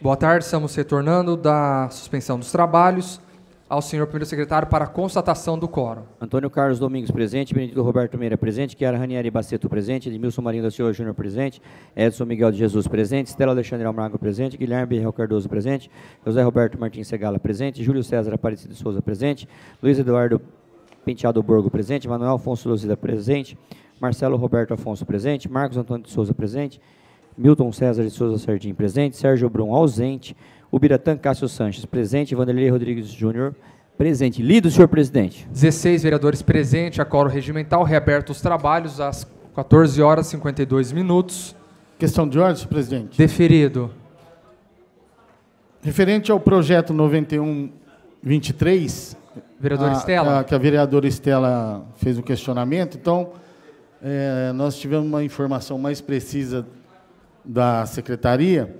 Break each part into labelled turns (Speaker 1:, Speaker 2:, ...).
Speaker 1: Boa tarde, estamos retornando da suspensão dos trabalhos. Ao senhor primeiro secretário para constatação do quórum.
Speaker 2: Antônio Carlos Domingos presente, Benedito Roberto Meira presente, Chiara Ranieri Baceto presente, Edmilson Marinho da Silva Júnior presente, Edson Miguel de Jesus presente, Estela Alexandre Almago presente, Guilherme Berrel Cardoso presente, José Roberto Martins Segala presente, Júlio César Aparecido Souza presente, Luiz Eduardo Penteado Borgo presente, Manuel Afonso Luzida presente, Marcelo Roberto Afonso presente, Marcos Antônio de Souza presente, Milton César de Souza Sardim presente, Sérgio Brum ausente, Ubiratã Cássio Sanches presente, Vanderlei Rodrigues Júnior presente. Lido, senhor presidente.
Speaker 1: 16 vereadores presentes, a coro regimental, reaberto os trabalhos às 14 horas e 52 minutos.
Speaker 3: Questão de ordem, senhor presidente.
Speaker 1: Deferido.
Speaker 3: Referente ao projeto 9123,
Speaker 1: Vereadora
Speaker 3: a-
Speaker 1: Estela.
Speaker 3: a- que a vereadora Estela fez um questionamento, então eh, nós tivemos uma informação mais precisa da secretaria.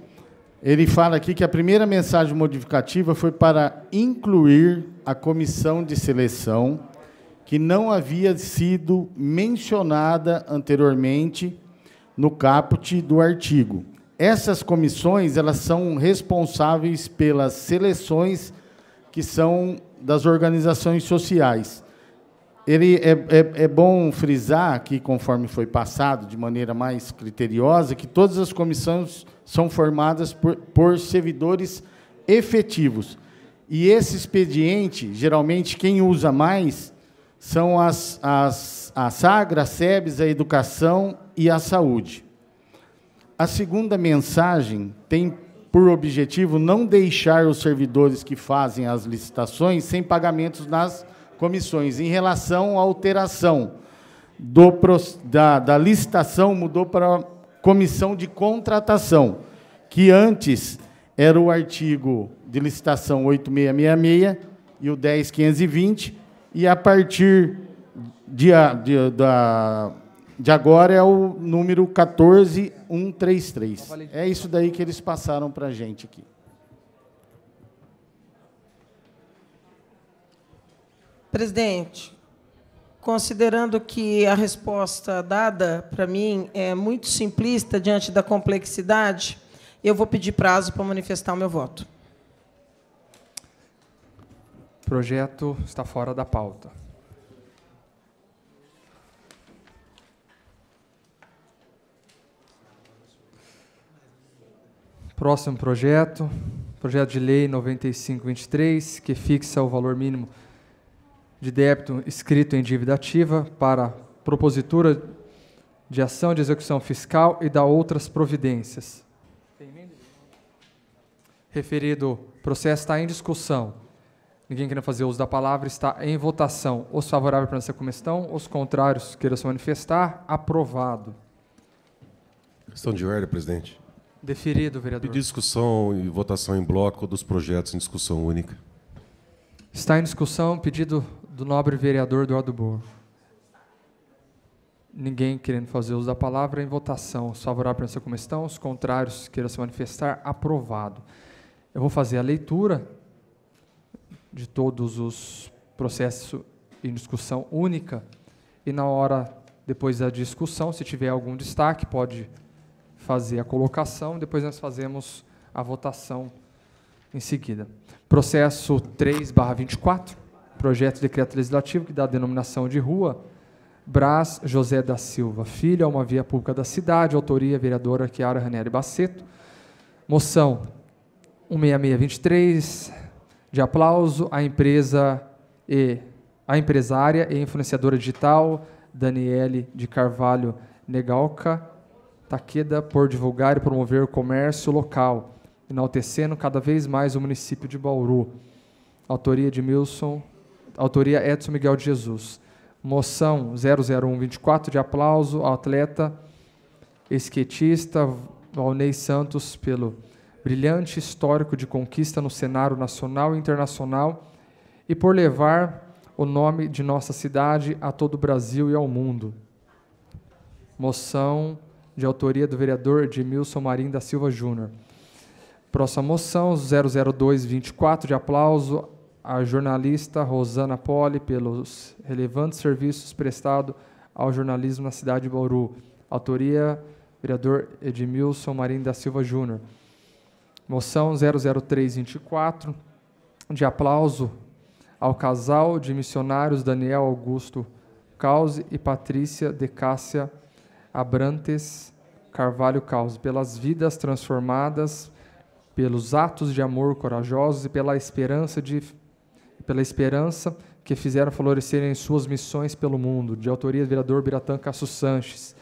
Speaker 3: Ele fala aqui que a primeira mensagem modificativa foi para incluir a comissão de seleção que não havia sido mencionada anteriormente no caput do artigo. Essas comissões, elas são responsáveis pelas seleções que são das organizações sociais. Ele é, é, é bom frisar que, conforme foi passado de maneira mais criteriosa, que todas as comissões são formadas por, por servidores efetivos. E esse expediente, geralmente, quem usa mais são as, as, a SAGRA, a SEBS, a Educação e a Saúde. A segunda mensagem tem por objetivo não deixar os servidores que fazem as licitações sem pagamentos nas comissões. Em relação à alteração do, da, da licitação, mudou para a comissão de contratação, que antes era o artigo de licitação 8666 e o 10520, e a partir de, de, da, de agora é o número 14133. É isso daí que eles passaram para a gente aqui.
Speaker 4: Presidente, considerando que a resposta dada para mim é muito simplista diante da complexidade, eu vou pedir prazo para manifestar o meu voto.
Speaker 1: O projeto está fora da pauta. Próximo projeto, projeto de lei 9523, que fixa o valor mínimo de débito escrito em dívida ativa para propositura de ação de execução fiscal e da outras providências. Referido processo está em discussão. Ninguém querendo fazer uso da palavra está em votação. Os favoráveis para essa comissão, os contrários queiram se manifestar. Aprovado.
Speaker 5: Questão de ordem, presidente.
Speaker 1: Deferido, vereador.
Speaker 5: Pedir discussão e votação em bloco dos projetos em discussão única.
Speaker 1: Está em discussão pedido do nobre vereador Eduardo Boa. Ninguém querendo fazer uso da palavra em votação. Os favoráveis para essa comissão, os contrários queiram se manifestar. Aprovado. Eu vou fazer a leitura de todos os processos em discussão única e na hora depois da discussão, se tiver algum destaque, pode fazer a colocação, depois nós fazemos a votação em seguida. Processo 3/24, projeto de decreto legislativo que dá a denominação de rua Brás José da Silva Filho, uma via pública da cidade, autoria vereadora Chiara Ranieri Baceto. Moção 16623, de aplauso à empresa e a empresária e influenciadora digital Daniele de Carvalho Negalca Taqueda por divulgar e promover o comércio local, enaltecendo cada vez mais o município de Bauru. Autoria de Milson, autoria Edson Miguel de Jesus. Moção 00124 de aplauso ao atleta esquetista Valnei Santos pelo brilhante histórico de conquista no cenário nacional e internacional e por levar o nome de nossa cidade a todo o Brasil e ao mundo. Moção de autoria do vereador Edmilson Marim da Silva Júnior. Próxima moção, 00224, de aplauso à jornalista Rosana Poli pelos relevantes serviços prestados ao jornalismo na cidade de Bauru. Autoria, vereador Edmilson Marim da Silva Júnior. Moção 00324, de aplauso ao casal de missionários Daniel Augusto Cause e Patrícia de Cássia Abrantes Carvalho Cause, pelas vidas transformadas, pelos atos de amor corajosos e pela esperança de pela esperança que fizeram florescerem suas missões pelo mundo, de autoria do vereador Biratã Casso Sanches.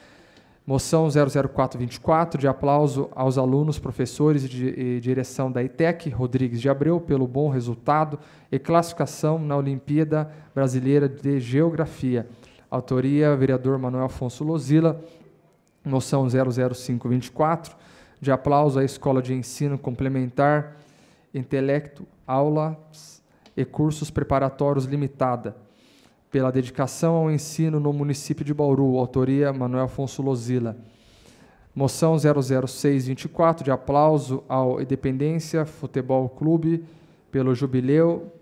Speaker 1: Moção 00424, de aplauso aos alunos, professores e direção da ITEC, Rodrigues de Abreu, pelo bom resultado e classificação na Olimpíada Brasileira de Geografia. Autoria, vereador Manuel Afonso Lozila. Moção 00524, de aplauso à Escola de Ensino Complementar, Intelecto, Aulas e Cursos Preparatórios Limitada pela dedicação ao ensino no município de Bauru, autoria Manuel Afonso Lozila. Moção 00624, de aplauso ao Independência Futebol Clube pelo jubileu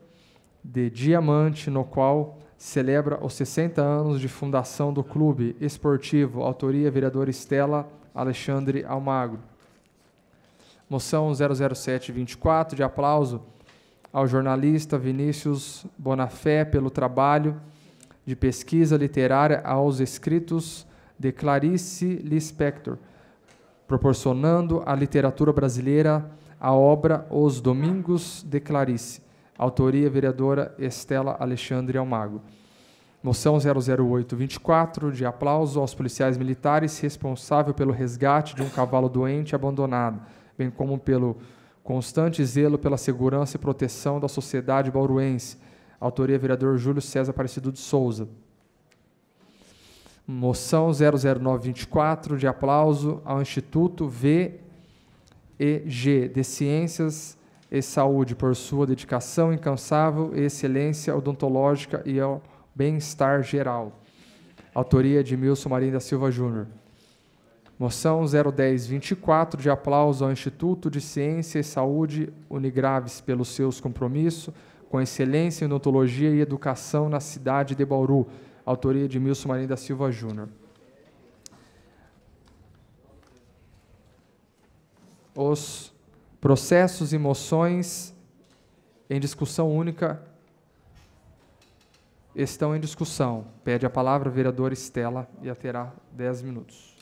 Speaker 1: de diamante, no qual celebra os 60 anos de fundação do clube esportivo, autoria vereador Estela Alexandre Almagro. Moção 00724, de aplauso ao jornalista Vinícius Bonafé pelo trabalho de pesquisa literária aos escritos de Clarice Lispector, proporcionando à literatura brasileira a obra Os Domingos de Clarice, autoria vereadora Estela Alexandre Almago. Moção 00824, de aplauso aos policiais militares responsáveis pelo resgate de um cavalo doente abandonado, bem como pelo constante zelo pela segurança e proteção da sociedade bauruense, Autoria vereador Júlio César Aparecido de Souza. Moção 00924 de aplauso ao Instituto VEG de Ciências e Saúde por sua dedicação incansável e excelência odontológica e ao bem-estar geral. Autoria de Milson Marinho da Silva Júnior. Moção 01024 de aplauso ao Instituto de Ciência e Saúde Unigraves pelos seus compromissos com excelência em odontologia e educação na cidade de Bauru, autoria de Milson Marinho da Silva Júnior. Os processos e moções em discussão única estão em discussão. Pede a palavra a vereadora Estela e a terá dez minutos.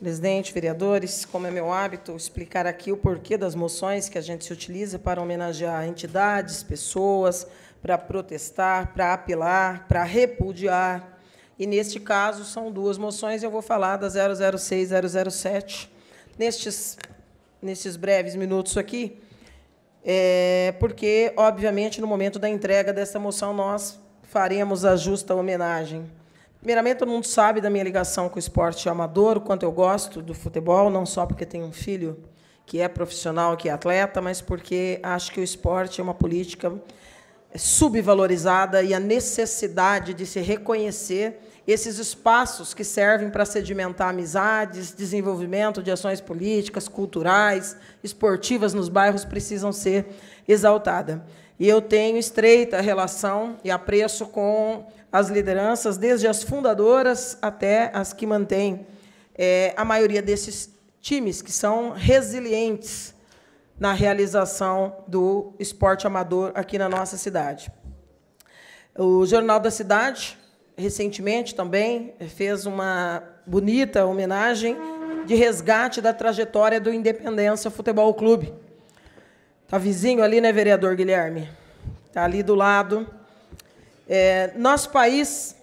Speaker 4: Presidente, vereadores, como é meu hábito, explicar aqui o porquê das moções que a gente se utiliza para homenagear entidades, pessoas, para protestar, para apelar, para repudiar. E, neste caso, são duas moções, eu vou falar da 006 e 007. Nestes, nestes breves minutos aqui, é, porque, obviamente, no momento da entrega dessa moção, nós faremos a justa homenagem Primeiramente, todo mundo sabe da minha ligação com o esporte amador, o quanto eu gosto do futebol, não só porque tenho um filho que é profissional, que é atleta, mas porque acho que o esporte é uma política subvalorizada e a necessidade de se reconhecer esses espaços que servem para sedimentar amizades, desenvolvimento de ações políticas, culturais, esportivas nos bairros precisam ser exaltadas. E eu tenho estreita relação e apreço com as lideranças, desde as fundadoras até as que mantêm é, a maioria desses times, que são resilientes na realização do esporte amador aqui na nossa cidade. O Jornal da Cidade, recentemente também, fez uma bonita homenagem de resgate da trajetória do Independência Futebol Clube. Está vizinho ali, né, vereador Guilherme? Está ali do lado. É, nosso país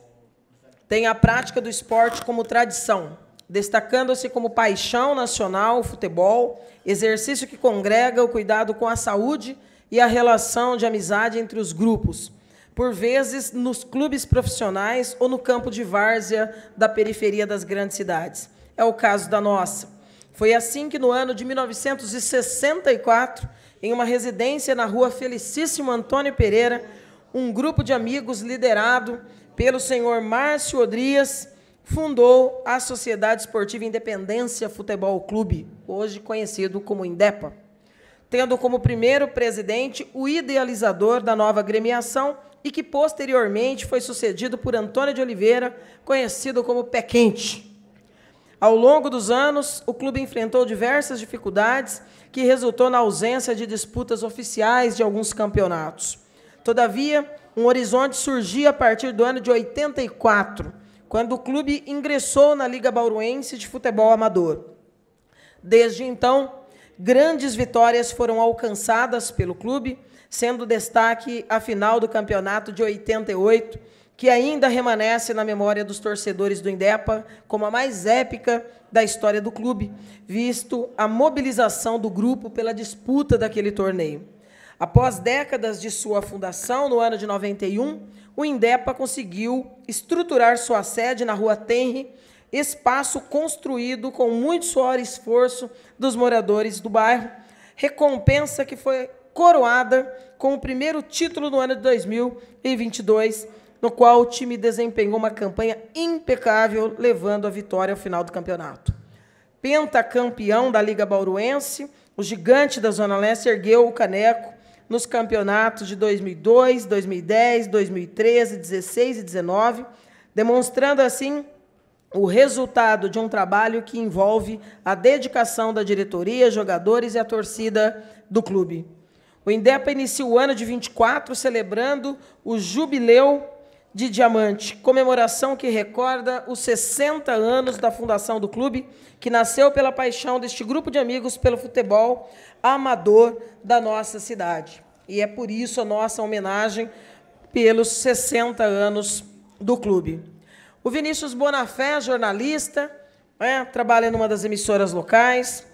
Speaker 4: tem a prática do esporte como tradição, destacando-se como paixão nacional o futebol, exercício que congrega o cuidado com a saúde e a relação de amizade entre os grupos, por vezes nos clubes profissionais ou no campo de várzea da periferia das grandes cidades. É o caso da nossa. Foi assim que, no ano de 1964, em uma residência na rua Felicíssimo Antônio Pereira, um grupo de amigos liderado pelo senhor Márcio Odrias fundou a Sociedade Esportiva Independência Futebol Clube, hoje conhecido como Indepa. tendo como primeiro presidente o idealizador da nova gremiação e que posteriormente foi sucedido por Antônio de Oliveira, conhecido como Pé Quente. Ao longo dos anos, o clube enfrentou diversas dificuldades que resultou na ausência de disputas oficiais de alguns campeonatos. Todavia, um horizonte surgia a partir do ano de 84, quando o clube ingressou na Liga Bauruense de Futebol Amador. Desde então, grandes vitórias foram alcançadas pelo clube, sendo destaque a final do campeonato de 88, que ainda remanesce na memória dos torcedores do Indepa como a mais épica da história do clube, visto a mobilização do grupo pela disputa daquele torneio. Após décadas de sua fundação, no ano de 91, o Indepa conseguiu estruturar sua sede na Rua Tenre, espaço construído com muito suor e esforço dos moradores do bairro, recompensa que foi coroada com o primeiro título no ano de 2022, no qual o time desempenhou uma campanha impecável, levando a vitória ao final do campeonato. Pentacampeão da Liga Bauruense, o gigante da Zona Leste ergueu o caneco nos campeonatos de 2002, 2010, 2013, 16 e 19, demonstrando assim o resultado de um trabalho que envolve a dedicação da diretoria, jogadores e a torcida do clube. O Indepa inicia o ano de 24 celebrando o jubileu de diamante, comemoração que recorda os 60 anos da fundação do clube, que nasceu pela paixão deste grupo de amigos pelo futebol amador da nossa cidade. E é por isso a nossa homenagem pelos 60 anos do clube. O Vinícius Bonafé, jornalista, é, trabalha numa das emissoras locais,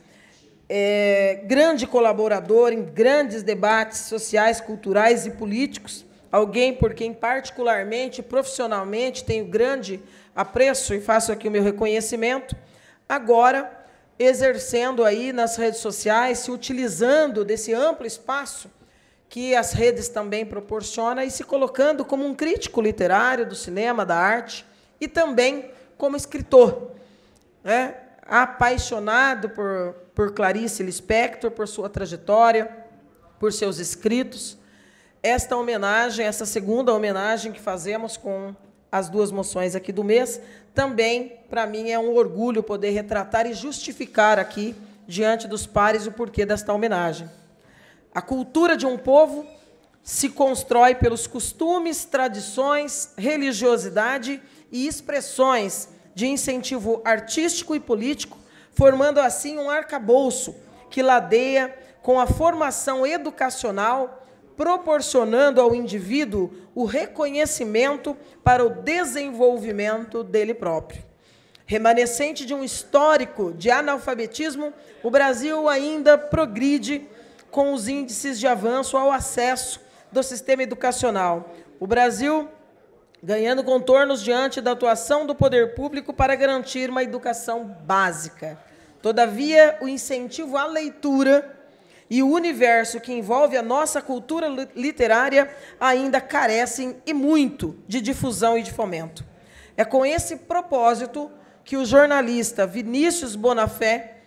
Speaker 4: é, grande colaborador em grandes debates sociais, culturais e políticos alguém por quem particularmente, profissionalmente, tenho grande apreço e faço aqui o meu reconhecimento, agora exercendo aí nas redes sociais, se utilizando desse amplo espaço que as redes também proporcionam e se colocando como um crítico literário do cinema, da arte e também como escritor, né? apaixonado por, por Clarice Lispector, por sua trajetória, por seus escritos, esta homenagem, essa segunda homenagem que fazemos com as duas moções aqui do mês, também, para mim, é um orgulho poder retratar e justificar aqui, diante dos pares, o porquê desta homenagem. A cultura de um povo se constrói pelos costumes, tradições, religiosidade e expressões de incentivo artístico e político, formando assim um arcabouço que ladeia com a formação educacional proporcionando ao indivíduo o reconhecimento para o desenvolvimento dele próprio. Remanescente de um histórico de analfabetismo, o Brasil ainda progride com os índices de avanço ao acesso do sistema educacional. O Brasil ganhando contornos diante da atuação do poder público para garantir uma educação básica. Todavia, o incentivo à leitura e o universo que envolve a nossa cultura literária ainda carecem e muito de difusão e de fomento. É com esse propósito que o jornalista Vinícius Bonafé,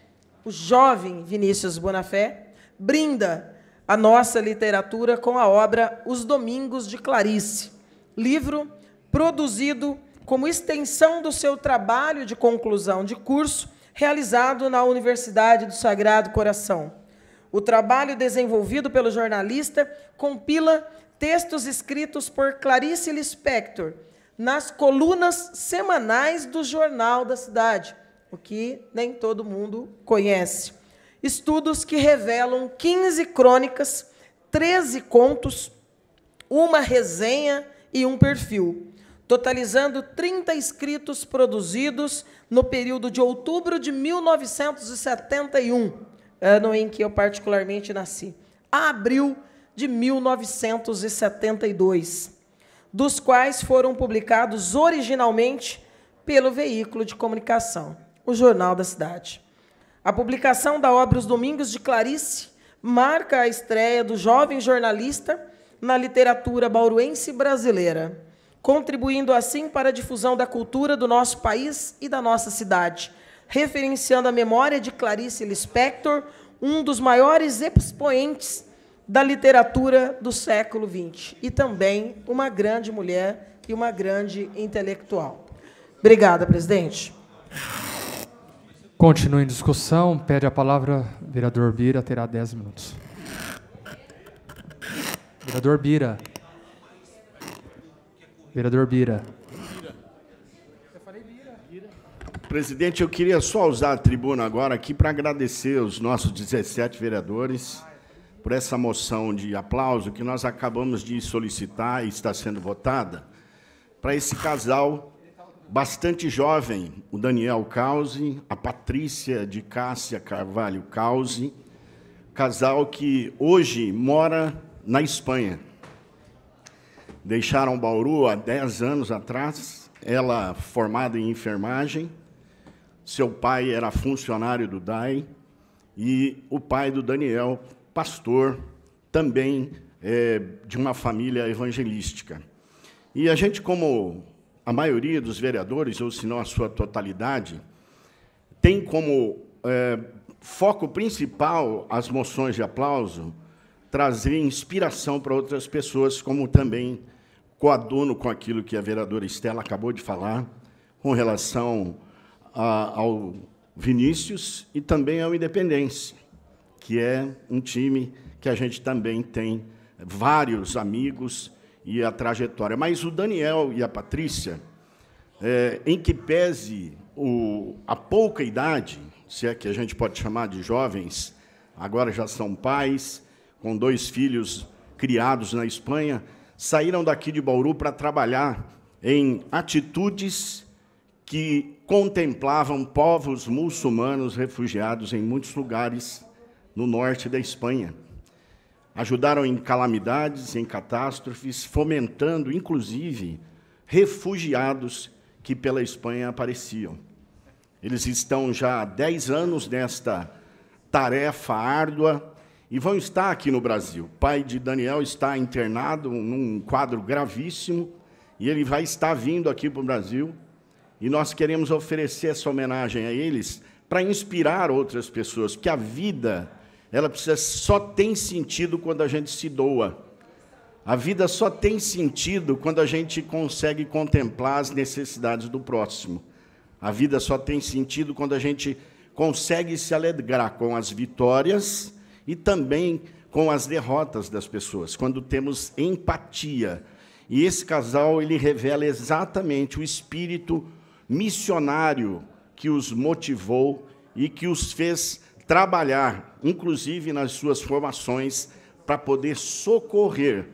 Speaker 4: o jovem Vinícius Bonafé, brinda a nossa literatura com a obra Os Domingos de Clarice, livro produzido como extensão do seu trabalho de conclusão de curso realizado na Universidade do Sagrado Coração o trabalho desenvolvido pelo jornalista compila textos escritos por Clarice Lispector nas colunas semanais do Jornal da Cidade, o que nem todo mundo conhece. Estudos que revelam 15 crônicas, 13 contos, uma resenha e um perfil, totalizando 30 escritos produzidos no período de outubro de 1971 ano em que eu particularmente nasci, abril de 1972, dos quais foram publicados originalmente pelo veículo de comunicação, o Jornal da Cidade. A publicação da obra Os Domingos de Clarice marca a estreia do jovem jornalista na literatura bauruense brasileira, contribuindo assim para a difusão da cultura do nosso país e da nossa cidade, referenciando a memória de Clarice Lispector, um dos maiores expoentes da literatura do século XX e também uma grande mulher e uma grande intelectual. Obrigada, presidente.
Speaker 1: Continua em discussão. Pede a palavra vereador Bira, terá 10 minutos. Vereador Bira. Vereador Bira.
Speaker 6: Presidente, eu queria só usar a tribuna agora aqui para agradecer os nossos 17 vereadores por essa moção de aplauso que nós acabamos de solicitar e está sendo votada para esse casal bastante jovem, o Daniel Causi, a Patrícia de Cássia Carvalho Causi, casal que hoje mora na Espanha. Deixaram Bauru há 10 anos atrás, ela formada em enfermagem, seu pai era funcionário do DAI e o pai do Daniel, pastor, também é, de uma família evangelística. E a gente, como a maioria dos vereadores, ou se não a sua totalidade, tem como é, foco principal as moções de aplauso trazer inspiração para outras pessoas, como também coaduno com aquilo que a vereadora Estela acabou de falar, com relação a, ao Vinícius e também ao Independência, que é um time que a gente também tem vários amigos e a trajetória. Mas o Daniel e a Patrícia, é, em que pese o, a pouca idade, se é que a gente pode chamar de jovens, agora já são pais, com dois filhos criados na Espanha, saíram daqui de Bauru para trabalhar em atitudes que contemplavam povos muçulmanos refugiados em muitos lugares no norte da Espanha ajudaram em calamidades, em catástrofes, fomentando, inclusive, refugiados que pela Espanha apareciam. Eles estão já há 10 anos nesta tarefa árdua e vão estar aqui no Brasil. O pai de Daniel está internado num quadro gravíssimo e ele vai estar vindo aqui para o Brasil. E nós queremos oferecer essa homenagem a eles para inspirar outras pessoas, porque a vida ela precisa, só tem sentido quando a gente se doa. A vida só tem sentido quando a gente consegue contemplar as necessidades do próximo. A vida só tem sentido quando a gente consegue se alegrar com as vitórias e também com as derrotas das pessoas, quando temos empatia. E esse casal ele revela exatamente o espírito missionário que os motivou e que os fez trabalhar, inclusive nas suas formações, para poder socorrer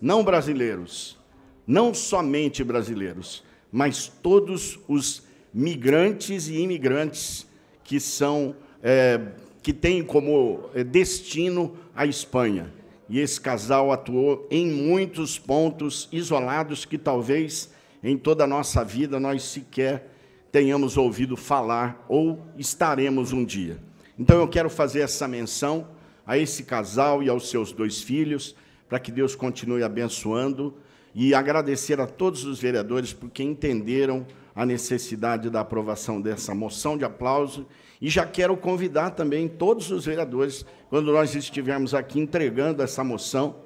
Speaker 6: não brasileiros, não somente brasileiros, mas todos os migrantes e imigrantes que são é, que têm como é, destino a Espanha. E esse casal atuou em muitos pontos isolados que talvez em toda a nossa vida nós sequer tenhamos ouvido falar ou estaremos um dia. Então eu quero fazer essa menção a esse casal e aos seus dois filhos, para que Deus continue abençoando e agradecer a todos os vereadores porque entenderam a necessidade da aprovação dessa moção de aplauso. E já quero convidar também todos os vereadores, quando nós estivermos aqui entregando essa moção,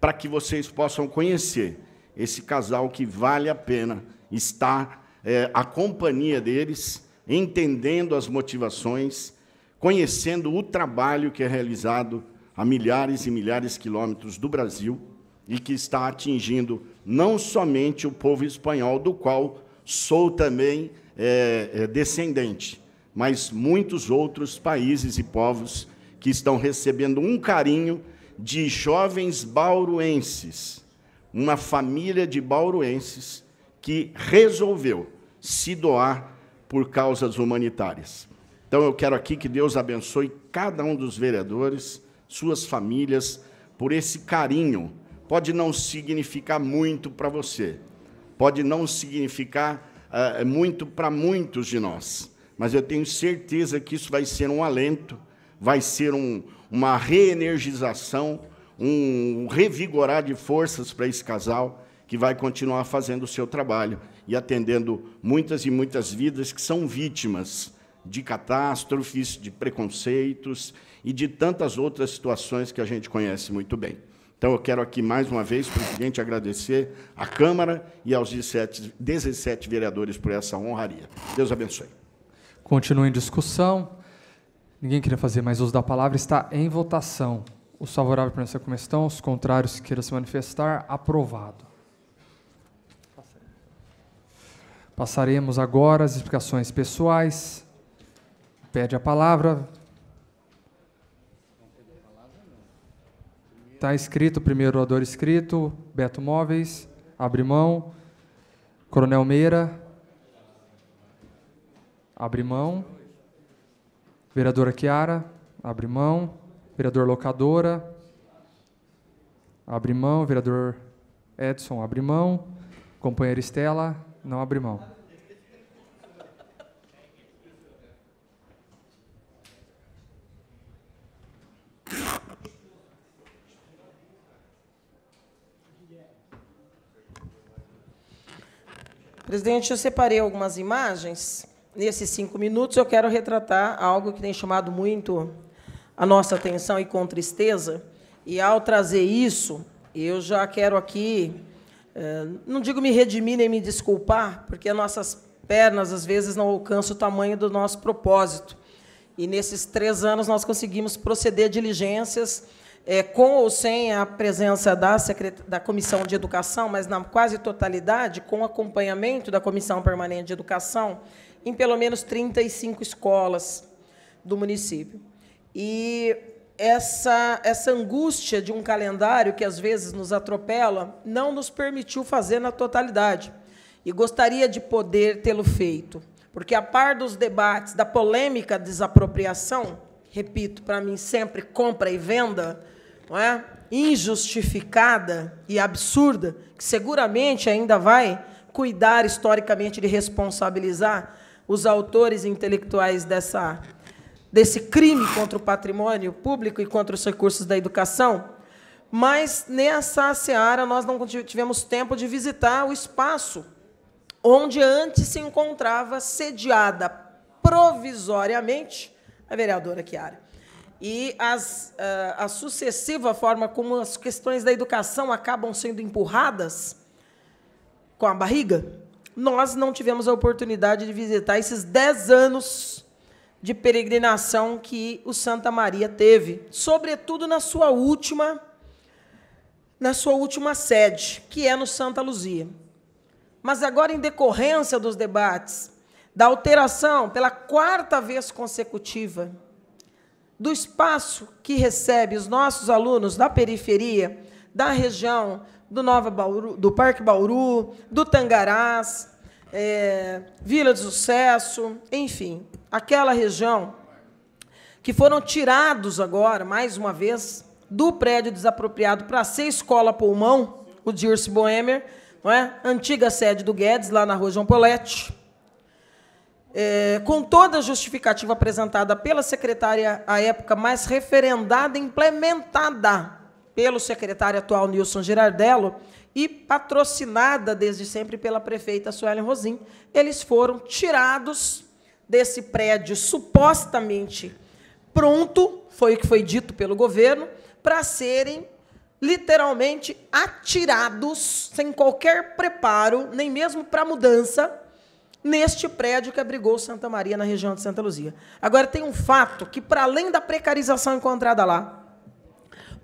Speaker 6: para que vocês possam conhecer esse casal que vale a pena estar é, a companhia deles, entendendo as motivações conhecendo o trabalho que é realizado a milhares e milhares de quilômetros do Brasil e que está atingindo não somente o povo espanhol, do qual sou também é, é, descendente, mas muitos outros países e povos que estão recebendo um carinho de jovens bauruenses, uma família de bauruenses que resolveu se doar por causas humanitárias. Então eu quero aqui que Deus abençoe cada um dos vereadores, suas famílias, por esse carinho. Pode não significar muito para você, pode não significar uh, muito para muitos de nós, mas eu tenho certeza que isso vai ser um alento, vai ser um, uma reenergização, um revigorar de forças para esse casal que vai continuar fazendo o seu trabalho e atendendo muitas e muitas vidas que são vítimas de catástrofes, de preconceitos e de tantas outras situações que a gente conhece muito bem. Então, eu quero aqui, mais uma vez, presidente, agradecer à Câmara e aos 17, 17 vereadores por essa honraria. Deus abençoe.
Speaker 1: Continua em discussão. Ninguém queria fazer mais uso da palavra. Está em votação. Os favoráveis permanecer como estão, os contrários queiram se manifestar. Aprovado. Passaremos agora às explicações pessoais. Pede a palavra. Está escrito, primeiro orador escrito, Beto Móveis, abre mão. Coronel Meira, abre mão. Vereadora Chiara, abre mão. Vereador Locadora, abre mão. Vereador Edson, abre mão. Companheira Estela, não abre mão.
Speaker 4: Presidente, eu separei algumas imagens. Nesses cinco minutos, eu quero retratar algo que tem chamado muito a nossa atenção e com tristeza. E, ao trazer isso, eu já quero aqui, eh, não digo me redimir nem me desculpar, porque as nossas pernas, às vezes, não alcançam o tamanho do nosso propósito. E, nesses três anos, nós conseguimos proceder diligências é, com ou sem a presença da, da Comissão de Educação, mas na quase totalidade, com acompanhamento da Comissão Permanente de Educação, em pelo menos 35 escolas do município. E essa, essa angústia de um calendário que às vezes nos atropela não nos permitiu fazer na totalidade. E gostaria de poder tê-lo feito, porque a par dos debates da polêmica desapropriação, repito, para mim sempre compra e venda, não é? injustificada e absurda, que seguramente ainda vai cuidar historicamente de responsabilizar os autores intelectuais dessa, desse crime contra o patrimônio público e contra os recursos da educação. Mas nessa seara nós não tivemos tempo de visitar o espaço onde antes se encontrava sediada provisoriamente a vereadora Chiara e as, uh, a sucessiva forma como as questões da educação acabam sendo empurradas com a barriga, nós não tivemos a oportunidade de visitar esses dez anos de peregrinação que o Santa Maria teve, sobretudo na sua última na sua última sede, que é no Santa Luzia. Mas agora, em decorrência dos debates, da alteração pela quarta vez consecutiva do espaço que recebe os nossos alunos da periferia, da região do Nova Bauru, do Parque Bauru, do Tangarás, é, Vila de Sucesso, enfim, aquela região que foram tirados agora, mais uma vez, do prédio desapropriado para ser escola pulmão, o Dirce Boemer, não é? antiga sede do Guedes, lá na rua João Polete é, com toda a justificativa apresentada pela secretária à época, mas referendada implementada pelo secretário atual Nilson Girardello e patrocinada desde sempre pela prefeita Suelen Rosim, eles foram tirados desse prédio supostamente pronto, foi o que foi dito pelo governo, para serem literalmente atirados sem qualquer preparo, nem mesmo para mudança, neste prédio que abrigou Santa Maria, na região de Santa Luzia. Agora, tem um fato que, para além da precarização encontrada lá,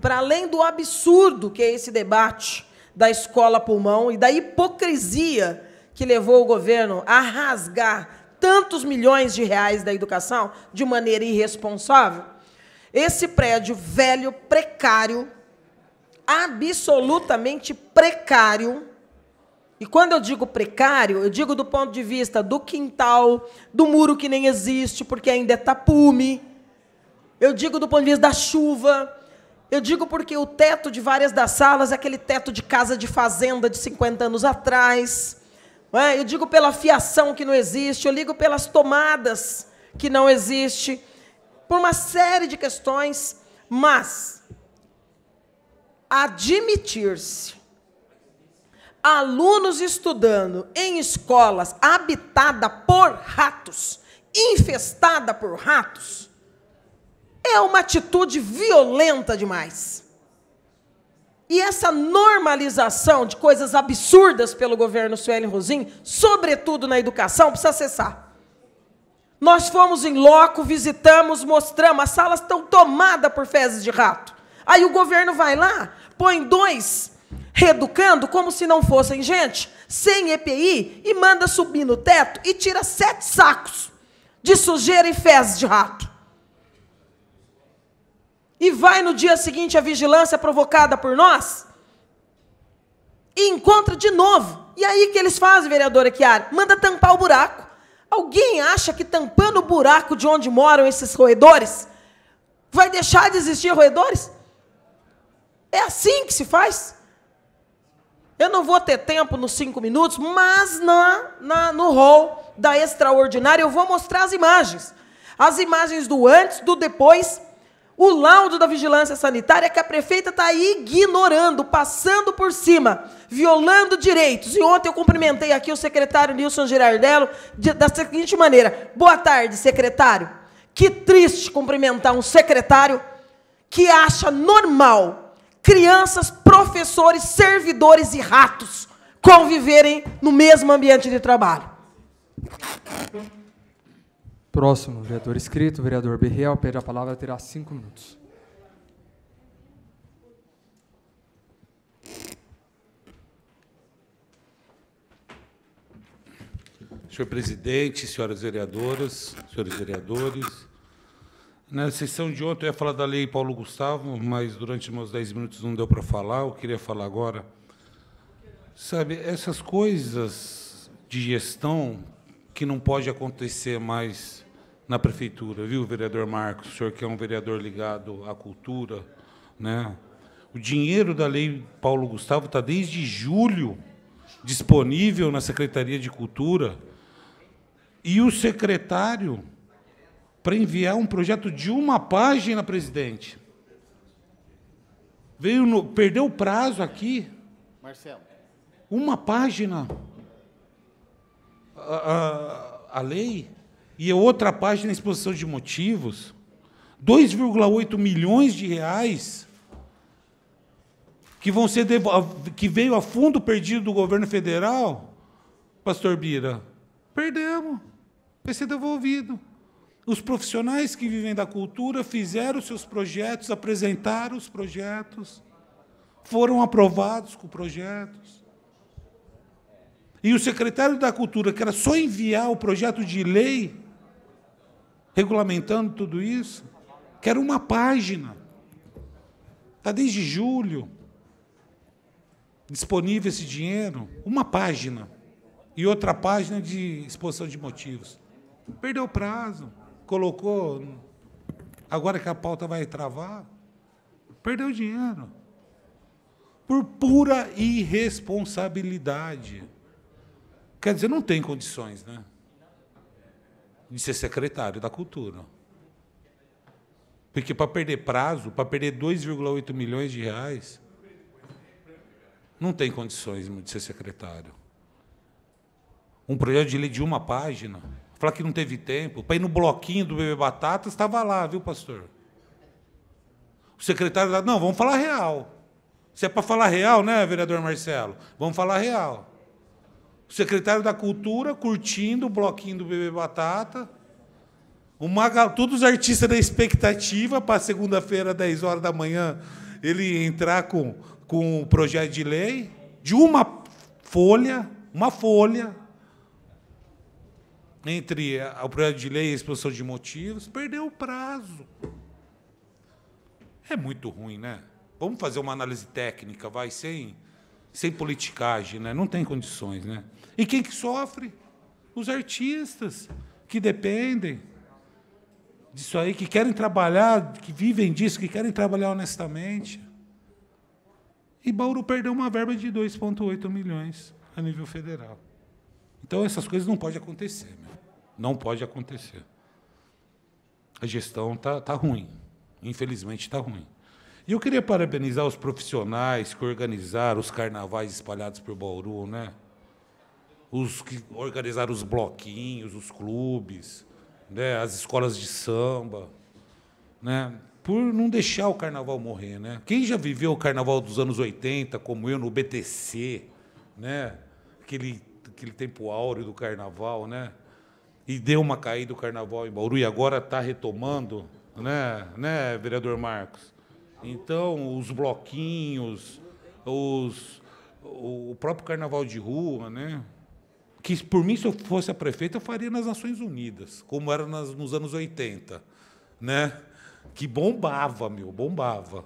Speaker 4: para além do absurdo que é esse debate da escola pulmão e da hipocrisia que levou o governo a rasgar tantos milhões de reais da educação de maneira irresponsável, esse prédio velho, precário, absolutamente precário, e quando eu digo precário, eu digo do ponto de vista do quintal, do muro que nem existe, porque ainda é tapume. Eu digo do ponto de vista da chuva. Eu digo porque o teto de várias das salas é aquele teto de casa de fazenda de 50 anos atrás. É? Eu digo pela fiação que não existe, eu ligo pelas tomadas que não existe, por uma série de questões, mas admitir-se alunos estudando em escolas habitadas por ratos infestada por ratos, é uma atitude violenta demais. E essa normalização de coisas absurdas pelo governo Sueli Rosim, sobretudo na educação, precisa cessar. Nós fomos em loco, visitamos, mostramos, as salas estão tomadas por fezes de rato. Aí o governo vai lá, põe dois reeducando como se não fossem gente, sem EPI, e manda subir no teto e tira sete sacos de sujeira e fezes de rato. E vai no dia seguinte a vigilância provocada por nós e encontra de novo. E aí que eles fazem, vereadora Chiara? Manda tampar o buraco. Alguém acha que tampando o buraco de onde moram esses roedores vai deixar de existir roedores? É assim que se faz? Eu não vou ter tempo nos cinco minutos, mas na, na, no hall da extraordinária eu vou mostrar as imagens. As imagens do antes, do depois, o laudo da vigilância sanitária que a prefeita está ignorando, passando por cima, violando direitos. E ontem eu cumprimentei aqui o secretário Nilson Girardello de, da seguinte maneira: Boa tarde, secretário. Que triste cumprimentar um secretário que acha normal crianças, professores, servidores e ratos conviverem no mesmo ambiente de trabalho.
Speaker 1: Próximo, vereador escrito, vereador Berriel, pede a palavra, terá cinco minutos.
Speaker 7: Senhor presidente, senhoras vereadoras, senhores vereadores, na sessão de ontem eu ia falar da lei Paulo Gustavo, mas durante meus dez minutos não deu para falar, eu queria falar agora. Sabe, essas coisas de gestão que não pode acontecer mais na prefeitura, viu, vereador Marcos, o senhor que é um vereador ligado à cultura, né? O dinheiro da lei Paulo Gustavo está desde julho disponível na Secretaria de Cultura e o secretário para enviar um projeto de uma página, presidente. Veio no, perdeu o prazo aqui.
Speaker 3: Marcelo.
Speaker 7: Uma página. A, a, a lei. E outra página exposição de motivos. 2,8 milhões de reais que vão ser que veio a fundo perdido do governo federal, pastor Bira. Perdemos. Vai ser devolvido. Os profissionais que vivem da cultura fizeram seus projetos, apresentaram os projetos, foram aprovados com projetos. E o secretário da Cultura, que era só enviar o projeto de lei, regulamentando tudo isso, que era uma página. Está desde julho disponível esse dinheiro, uma página. E outra página de exposição de motivos. Perdeu o prazo colocou, agora que a pauta vai travar, perdeu dinheiro. Por pura irresponsabilidade. Quer dizer, não tem condições, né? De ser secretário da cultura. Porque para perder prazo, para perder 2,8 milhões de reais, não tem condições de ser secretário. Um projeto de lei de uma página falar que não teve tempo, para ir no bloquinho do Bebê Batata, estava lá, viu, pastor? O secretário da. Não, vamos falar real. Se é para falar real, né, vereador Marcelo? Vamos falar real. O secretário da Cultura curtindo o bloquinho do Bebê Batata. Uma, todos os artistas da expectativa para segunda-feira, 10 horas da manhã, ele entrar com, com o projeto de lei de uma folha, uma folha, entre o projeto de lei e a exposição de motivos, perdeu o prazo. É muito ruim, né? Vamos fazer uma análise técnica, vai, sem, sem politicagem, né? Não tem condições, né? E quem que sofre? Os artistas, que dependem disso aí, que querem trabalhar, que vivem disso, que querem trabalhar honestamente. E Bauru perdeu uma verba de 2,8 milhões a nível federal. Então, essas coisas não podem acontecer. Meu. Não pode acontecer. A gestão está tá ruim. Infelizmente, está ruim. E eu queria parabenizar os profissionais que organizaram os carnavais espalhados por Bauru, né? Os que organizaram os bloquinhos, os clubes, né, as escolas de samba, né, por não deixar o carnaval morrer. Né? Quem já viveu o carnaval dos anos 80, como eu, no BTC, né, aquele, aquele tempo áureo do carnaval, né, e deu uma caída o carnaval em Bauru e agora está retomando, né, né, vereador Marcos? Então, os bloquinhos, os, o próprio carnaval de rua, né? que por mim, se eu fosse a prefeita, eu faria nas Nações Unidas, como era nas, nos anos 80, né? que bombava, meu, bombava.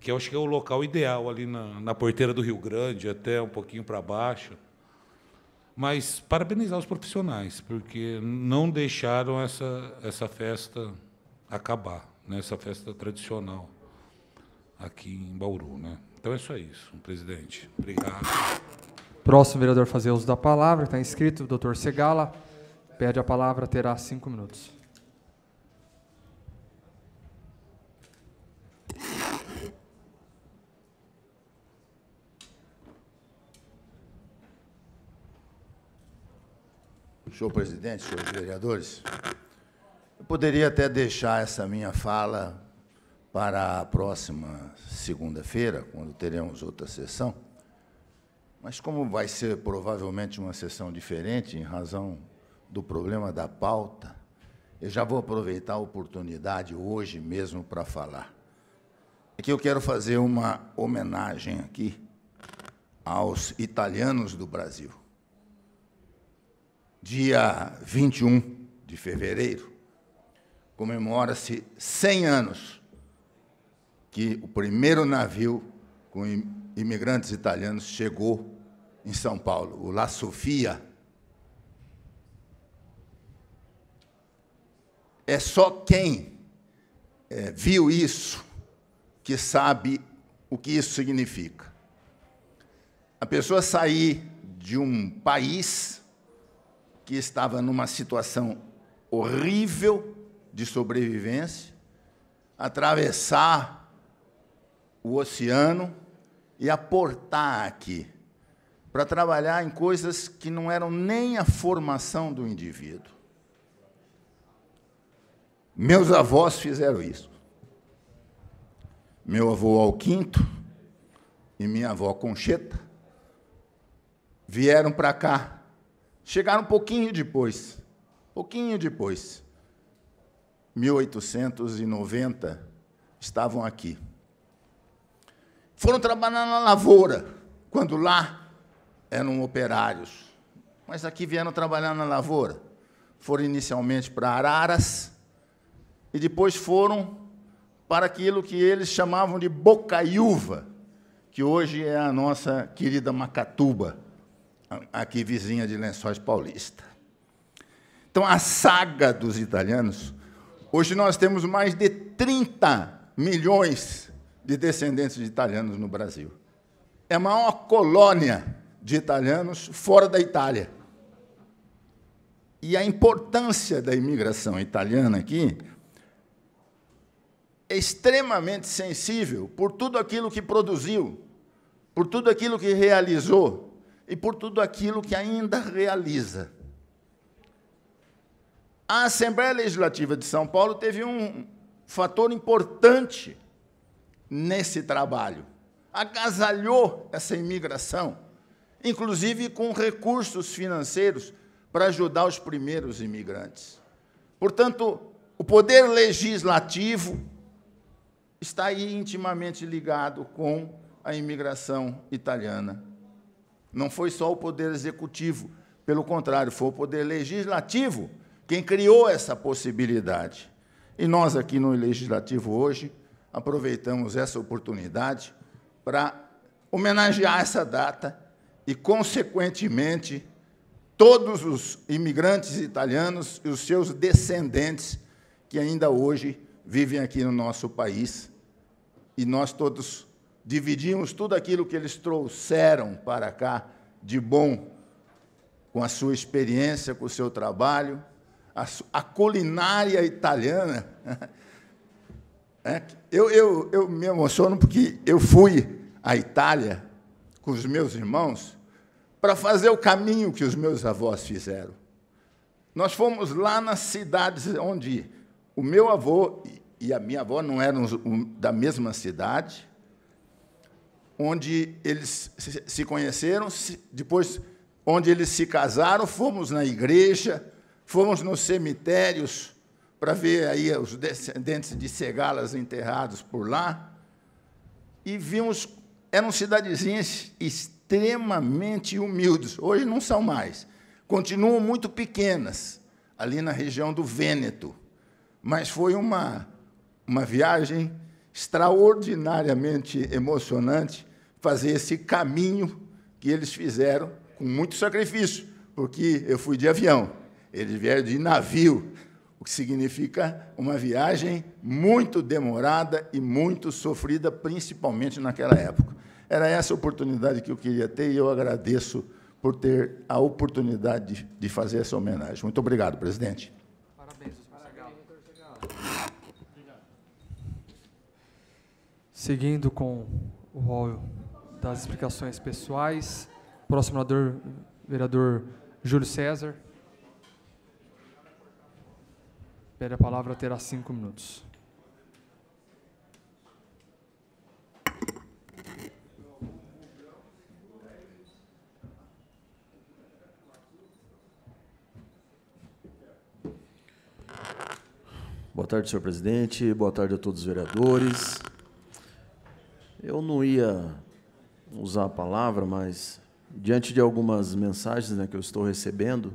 Speaker 7: Que eu acho que é o local ideal ali na, na porteira do Rio Grande, até um pouquinho para baixo. Mas parabenizar os profissionais, porque não deixaram essa, essa festa acabar, né? essa festa tradicional aqui em Bauru. Né? Então é só isso, presidente. Obrigado.
Speaker 1: Próximo vereador fazer uso da palavra, está inscrito, o doutor Segala. Pede a palavra, terá cinco minutos.
Speaker 8: Senhor presidente, senhores vereadores, eu poderia até deixar essa minha fala para a próxima segunda-feira, quando teremos outra sessão, mas como vai ser provavelmente uma sessão diferente, em razão do problema da pauta, eu já vou aproveitar a oportunidade hoje mesmo para falar. Aqui eu quero fazer uma homenagem aqui aos italianos do Brasil dia 21 de fevereiro, comemora-se 100 anos que o primeiro navio com imigrantes italianos chegou em São Paulo, o La Sofia. É só quem é, viu isso que sabe o que isso significa. A pessoa sair de um país que estava numa situação horrível de sobrevivência, atravessar o oceano e aportar aqui para trabalhar em coisas que não eram nem a formação do indivíduo. Meus avós fizeram isso. Meu avô Alquinto e minha avó Concheta vieram para cá Chegaram um pouquinho depois, pouquinho depois. 1890 estavam aqui. Foram trabalhar na lavoura, quando lá eram operários. Mas aqui vieram trabalhar na lavoura. Foram inicialmente para Araras e depois foram para aquilo que eles chamavam de Bocaiúva, que hoje é a nossa querida Macatuba aqui vizinha de Lençóis Paulista. Então, a saga dos italianos, hoje nós temos mais de 30 milhões de descendentes de italianos no Brasil. É a maior colônia de italianos fora da Itália. E a importância da imigração italiana aqui é extremamente sensível por tudo aquilo que produziu, por tudo aquilo que realizou, e por tudo aquilo que ainda realiza. A Assembleia Legislativa de São Paulo teve um fator importante nesse trabalho. Agasalhou essa imigração, inclusive com recursos financeiros para ajudar os primeiros imigrantes. Portanto, o poder legislativo está aí intimamente ligado com a imigração italiana não foi só o poder executivo, pelo contrário, foi o poder legislativo quem criou essa possibilidade. E nós aqui no legislativo hoje aproveitamos essa oportunidade para homenagear essa data e, consequentemente, todos os imigrantes italianos e os seus descendentes que ainda hoje vivem aqui no nosso país. E nós todos dividimos tudo aquilo que eles trouxeram para cá de bom, com a sua experiência, com o seu trabalho, a, a culinária italiana. É, eu, eu, eu me emociono porque eu fui à Itália com os meus irmãos para fazer o caminho que os meus avós fizeram. Nós fomos lá nas cidades onde o meu avô e a minha avó não eram da mesma cidade, onde eles se conheceram, depois onde eles se casaram, fomos na igreja, fomos nos cemitérios para ver aí os descendentes de Segalas enterrados por lá, e vimos, eram cidadezinhas extremamente humildes, hoje não são mais, continuam muito pequenas, ali na região do Vêneto, mas foi uma, uma viagem extraordinariamente emocionante fazer esse caminho que eles fizeram com muito sacrifício, porque eu fui de avião, eles vieram de navio, que significa uma viagem muito demorada e muito sofrida, principalmente naquela época. Era essa a oportunidade que eu queria ter e eu agradeço por ter a oportunidade de fazer essa homenagem. Muito obrigado, presidente. Parabéns,
Speaker 1: Seguindo com o rol das explicações pessoais, próximo orador, vereador Júlio César. Pede a palavra, terá cinco minutos.
Speaker 9: Boa tarde, senhor presidente. Boa tarde a todos os vereadores. Eu não ia usar a palavra, mas diante de algumas mensagens né, que eu estou recebendo,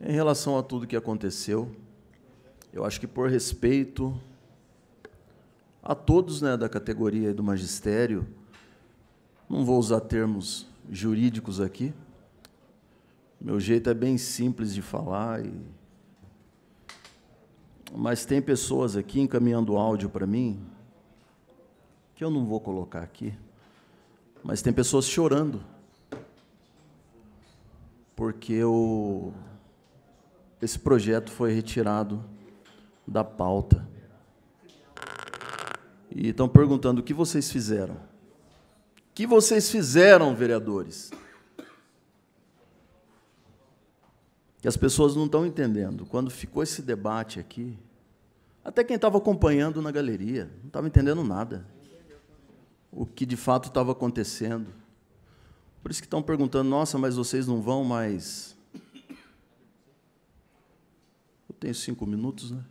Speaker 9: em relação a tudo que aconteceu, eu acho que por respeito a todos né, da categoria do magistério, não vou usar termos jurídicos aqui, meu jeito é bem simples de falar e mas tem pessoas aqui encaminhando áudio para mim, que eu não vou colocar aqui, mas tem pessoas chorando, porque o, esse projeto foi retirado da pauta. E estão perguntando o que vocês fizeram. O que vocês fizeram, vereadores? que as pessoas não estão entendendo. Quando ficou esse debate aqui, até quem estava acompanhando na galeria não estava entendendo nada. O que de fato estava acontecendo. Por isso que estão perguntando, nossa, mas vocês não vão mais. Eu tenho cinco minutos, né?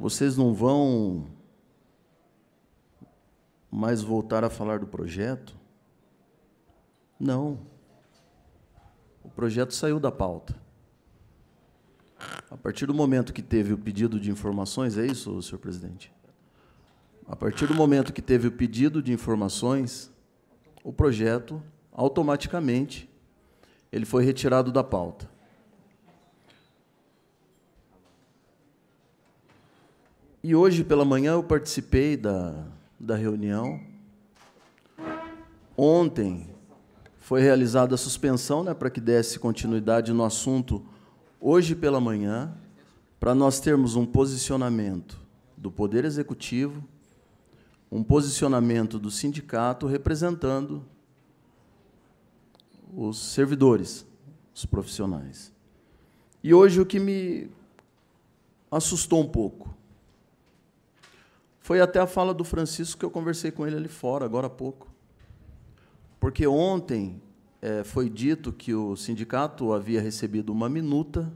Speaker 9: Vocês não vão mais voltar a falar do projeto? Não. O projeto saiu da pauta. A partir do momento que teve o pedido de informações, é isso, senhor presidente? A partir do momento que teve o pedido de informações, o projeto automaticamente ele foi retirado da pauta. E hoje pela manhã eu participei da, da reunião. Ontem foi realizada a suspensão né, para que desse continuidade no assunto hoje pela manhã, para nós termos um posicionamento do Poder Executivo, um posicionamento do sindicato representando os servidores, os profissionais. E hoje o que me assustou um pouco foi até a fala do Francisco que eu conversei com ele ali fora, agora há pouco. Porque ontem é, foi dito que o sindicato havia recebido uma minuta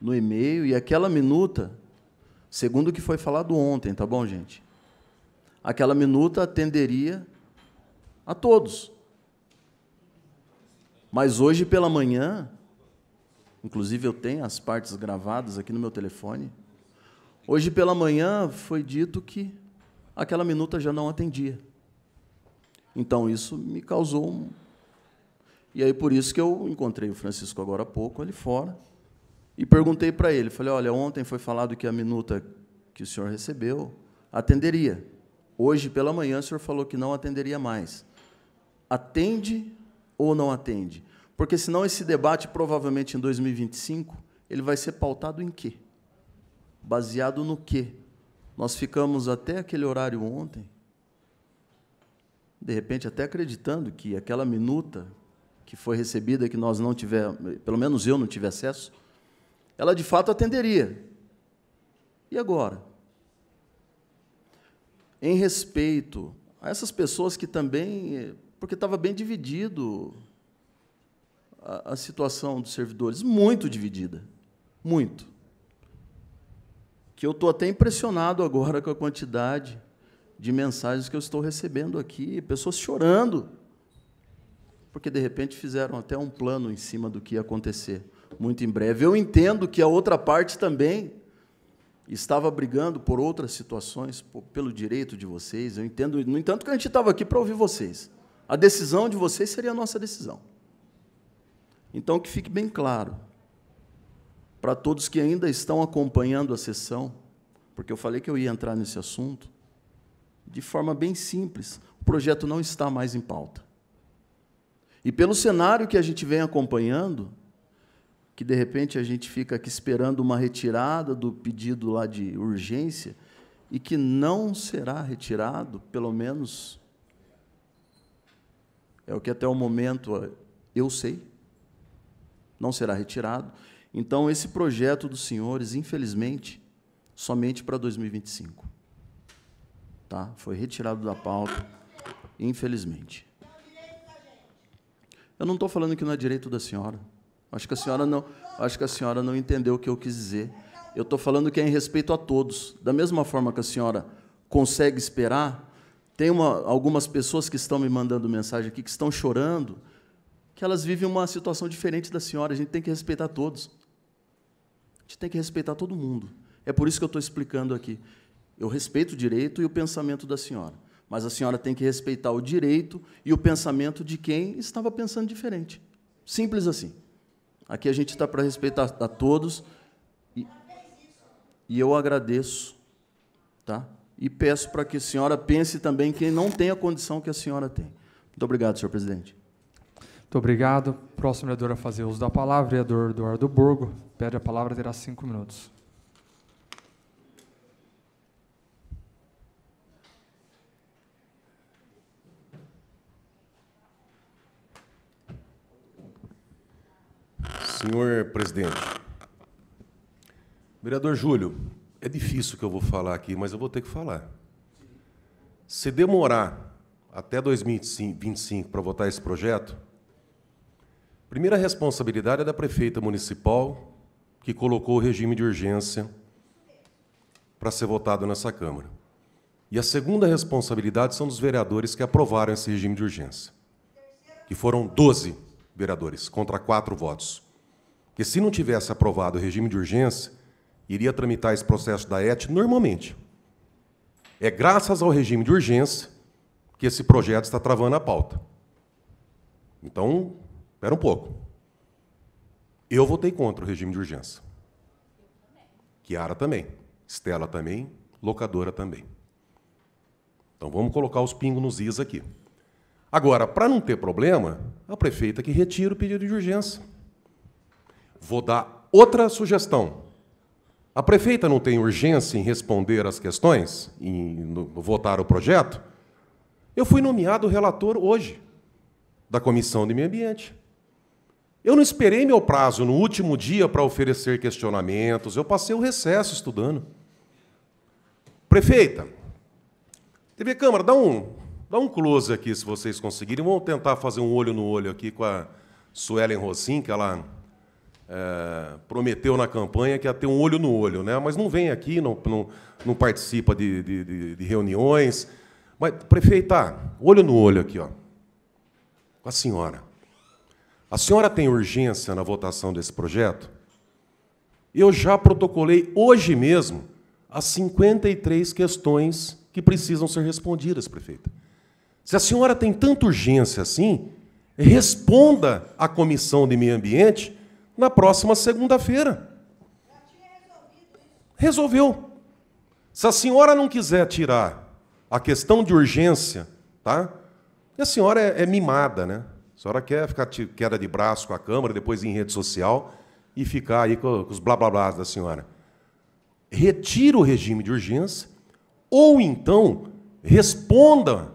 Speaker 9: no e-mail, e aquela minuta, segundo o que foi falado ontem, tá bom, gente? Aquela minuta atenderia a todos. Mas hoje pela manhã, inclusive eu tenho as partes gravadas aqui no meu telefone, hoje pela manhã foi dito que aquela minuta já não atendia. Então, isso me causou um. E aí, por isso que eu encontrei o Francisco agora há pouco, ali fora, e perguntei para ele: falei, olha, ontem foi falado que a minuta que o senhor recebeu atenderia. Hoje, pela manhã, o senhor falou que não atenderia mais. Atende ou não atende? Porque senão esse debate, provavelmente em 2025, ele vai ser pautado em quê? Baseado no quê? Nós ficamos até aquele horário ontem de repente até acreditando que aquela minuta que foi recebida, que nós não tivemos, pelo menos eu não tive acesso, ela de fato atenderia. E agora? Em respeito a essas pessoas que também, porque estava bem dividido a, a situação dos servidores, muito dividida, muito. Que eu estou até impressionado agora com a quantidade de mensagens que eu estou recebendo aqui, pessoas chorando, porque de repente fizeram até um plano em cima do que ia acontecer muito em breve. Eu entendo que a outra parte também estava brigando por outras situações, pelo direito de vocês. Eu entendo, no entanto, que a gente estava aqui para ouvir vocês. A decisão de vocês seria a nossa decisão. Então, que fique bem claro, para todos que ainda estão acompanhando a sessão, porque eu falei que eu ia entrar nesse assunto, de forma bem simples, o projeto não está mais em pauta. E pelo cenário que a gente vem acompanhando, que de repente a gente fica aqui esperando uma retirada do pedido lá de urgência e que não será retirado, pelo menos é o que até o momento eu sei, não será retirado. Então, esse projeto dos senhores, infelizmente, somente para 2025. Tá? Foi retirado da pauta, infelizmente. Eu não estou falando que não é direito da senhora. Acho que a senhora não, acho que a senhora não entendeu o que eu quis dizer. Eu estou falando que é em respeito a todos. Da mesma forma que a senhora consegue esperar, tem uma, algumas pessoas que estão me mandando mensagem aqui que estão chorando, que elas vivem uma situação diferente da senhora. A gente tem que respeitar todos. A gente tem que respeitar todo mundo. É por isso que eu estou explicando aqui. Eu respeito o direito e o pensamento da senhora, mas a senhora tem que respeitar o direito e o pensamento de quem estava pensando diferente. Simples assim. Aqui a gente está para respeitar a todos. E, e eu agradeço, tá? E peço para que a senhora pense também quem não tem a condição que a senhora tem. Muito obrigado, senhor presidente.
Speaker 1: Muito obrigado. Próximo vereador a fazer uso da palavra, vereador Eduardo Burgo. Pede a palavra, terá cinco minutos.
Speaker 5: Senhor presidente, vereador Júlio, é difícil que eu vou falar aqui, mas eu vou ter que falar. Se demorar até 2025 para votar esse projeto, primeira responsabilidade é da prefeita municipal, que colocou o regime de urgência para ser votado nessa Câmara. E a segunda responsabilidade são dos vereadores que aprovaram esse regime de urgência, que foram 12 vereadores, contra quatro votos. Porque se não tivesse aprovado o regime de urgência, iria tramitar esse processo da ET normalmente. É graças ao regime de urgência que esse projeto está travando a pauta. Então, espera um pouco. Eu votei contra o regime de urgência. Kiara também. Estela também. Locadora também. Então vamos colocar os pingos nos is aqui. Agora, para não ter problema, a prefeita que retira o pedido de urgência. Vou dar outra sugestão. A prefeita não tem urgência em responder às questões, em votar o projeto? Eu fui nomeado relator hoje da Comissão de Meio Ambiente. Eu não esperei meu prazo no último dia para oferecer questionamentos, eu passei o recesso estudando. Prefeita, TV Câmara, dá um, dá um close aqui se vocês conseguirem. Vamos tentar fazer um olho no olho aqui com a Suelen Rossin, que ela é, prometeu na campanha que ia ter um olho no olho, né? mas não vem aqui, não, não, não participa de, de, de, reuniões. Mas, prefeita, olho no olho aqui, ó, com a senhora. A senhora tem urgência na votação desse projeto? Eu já protocolei hoje mesmo as 53 questões que precisam ser respondidas, prefeita. Se a senhora tem tanta urgência assim, responda à Comissão de Meio Ambiente na próxima segunda-feira. Resolveu. Se a senhora não quiser tirar a questão de urgência, tá? E a senhora é, é mimada, né? A senhora quer ficar queda de braço com a Câmara, depois em rede social e ficar aí com, com os blá blá blá da senhora. Retira o regime de urgência ou então responda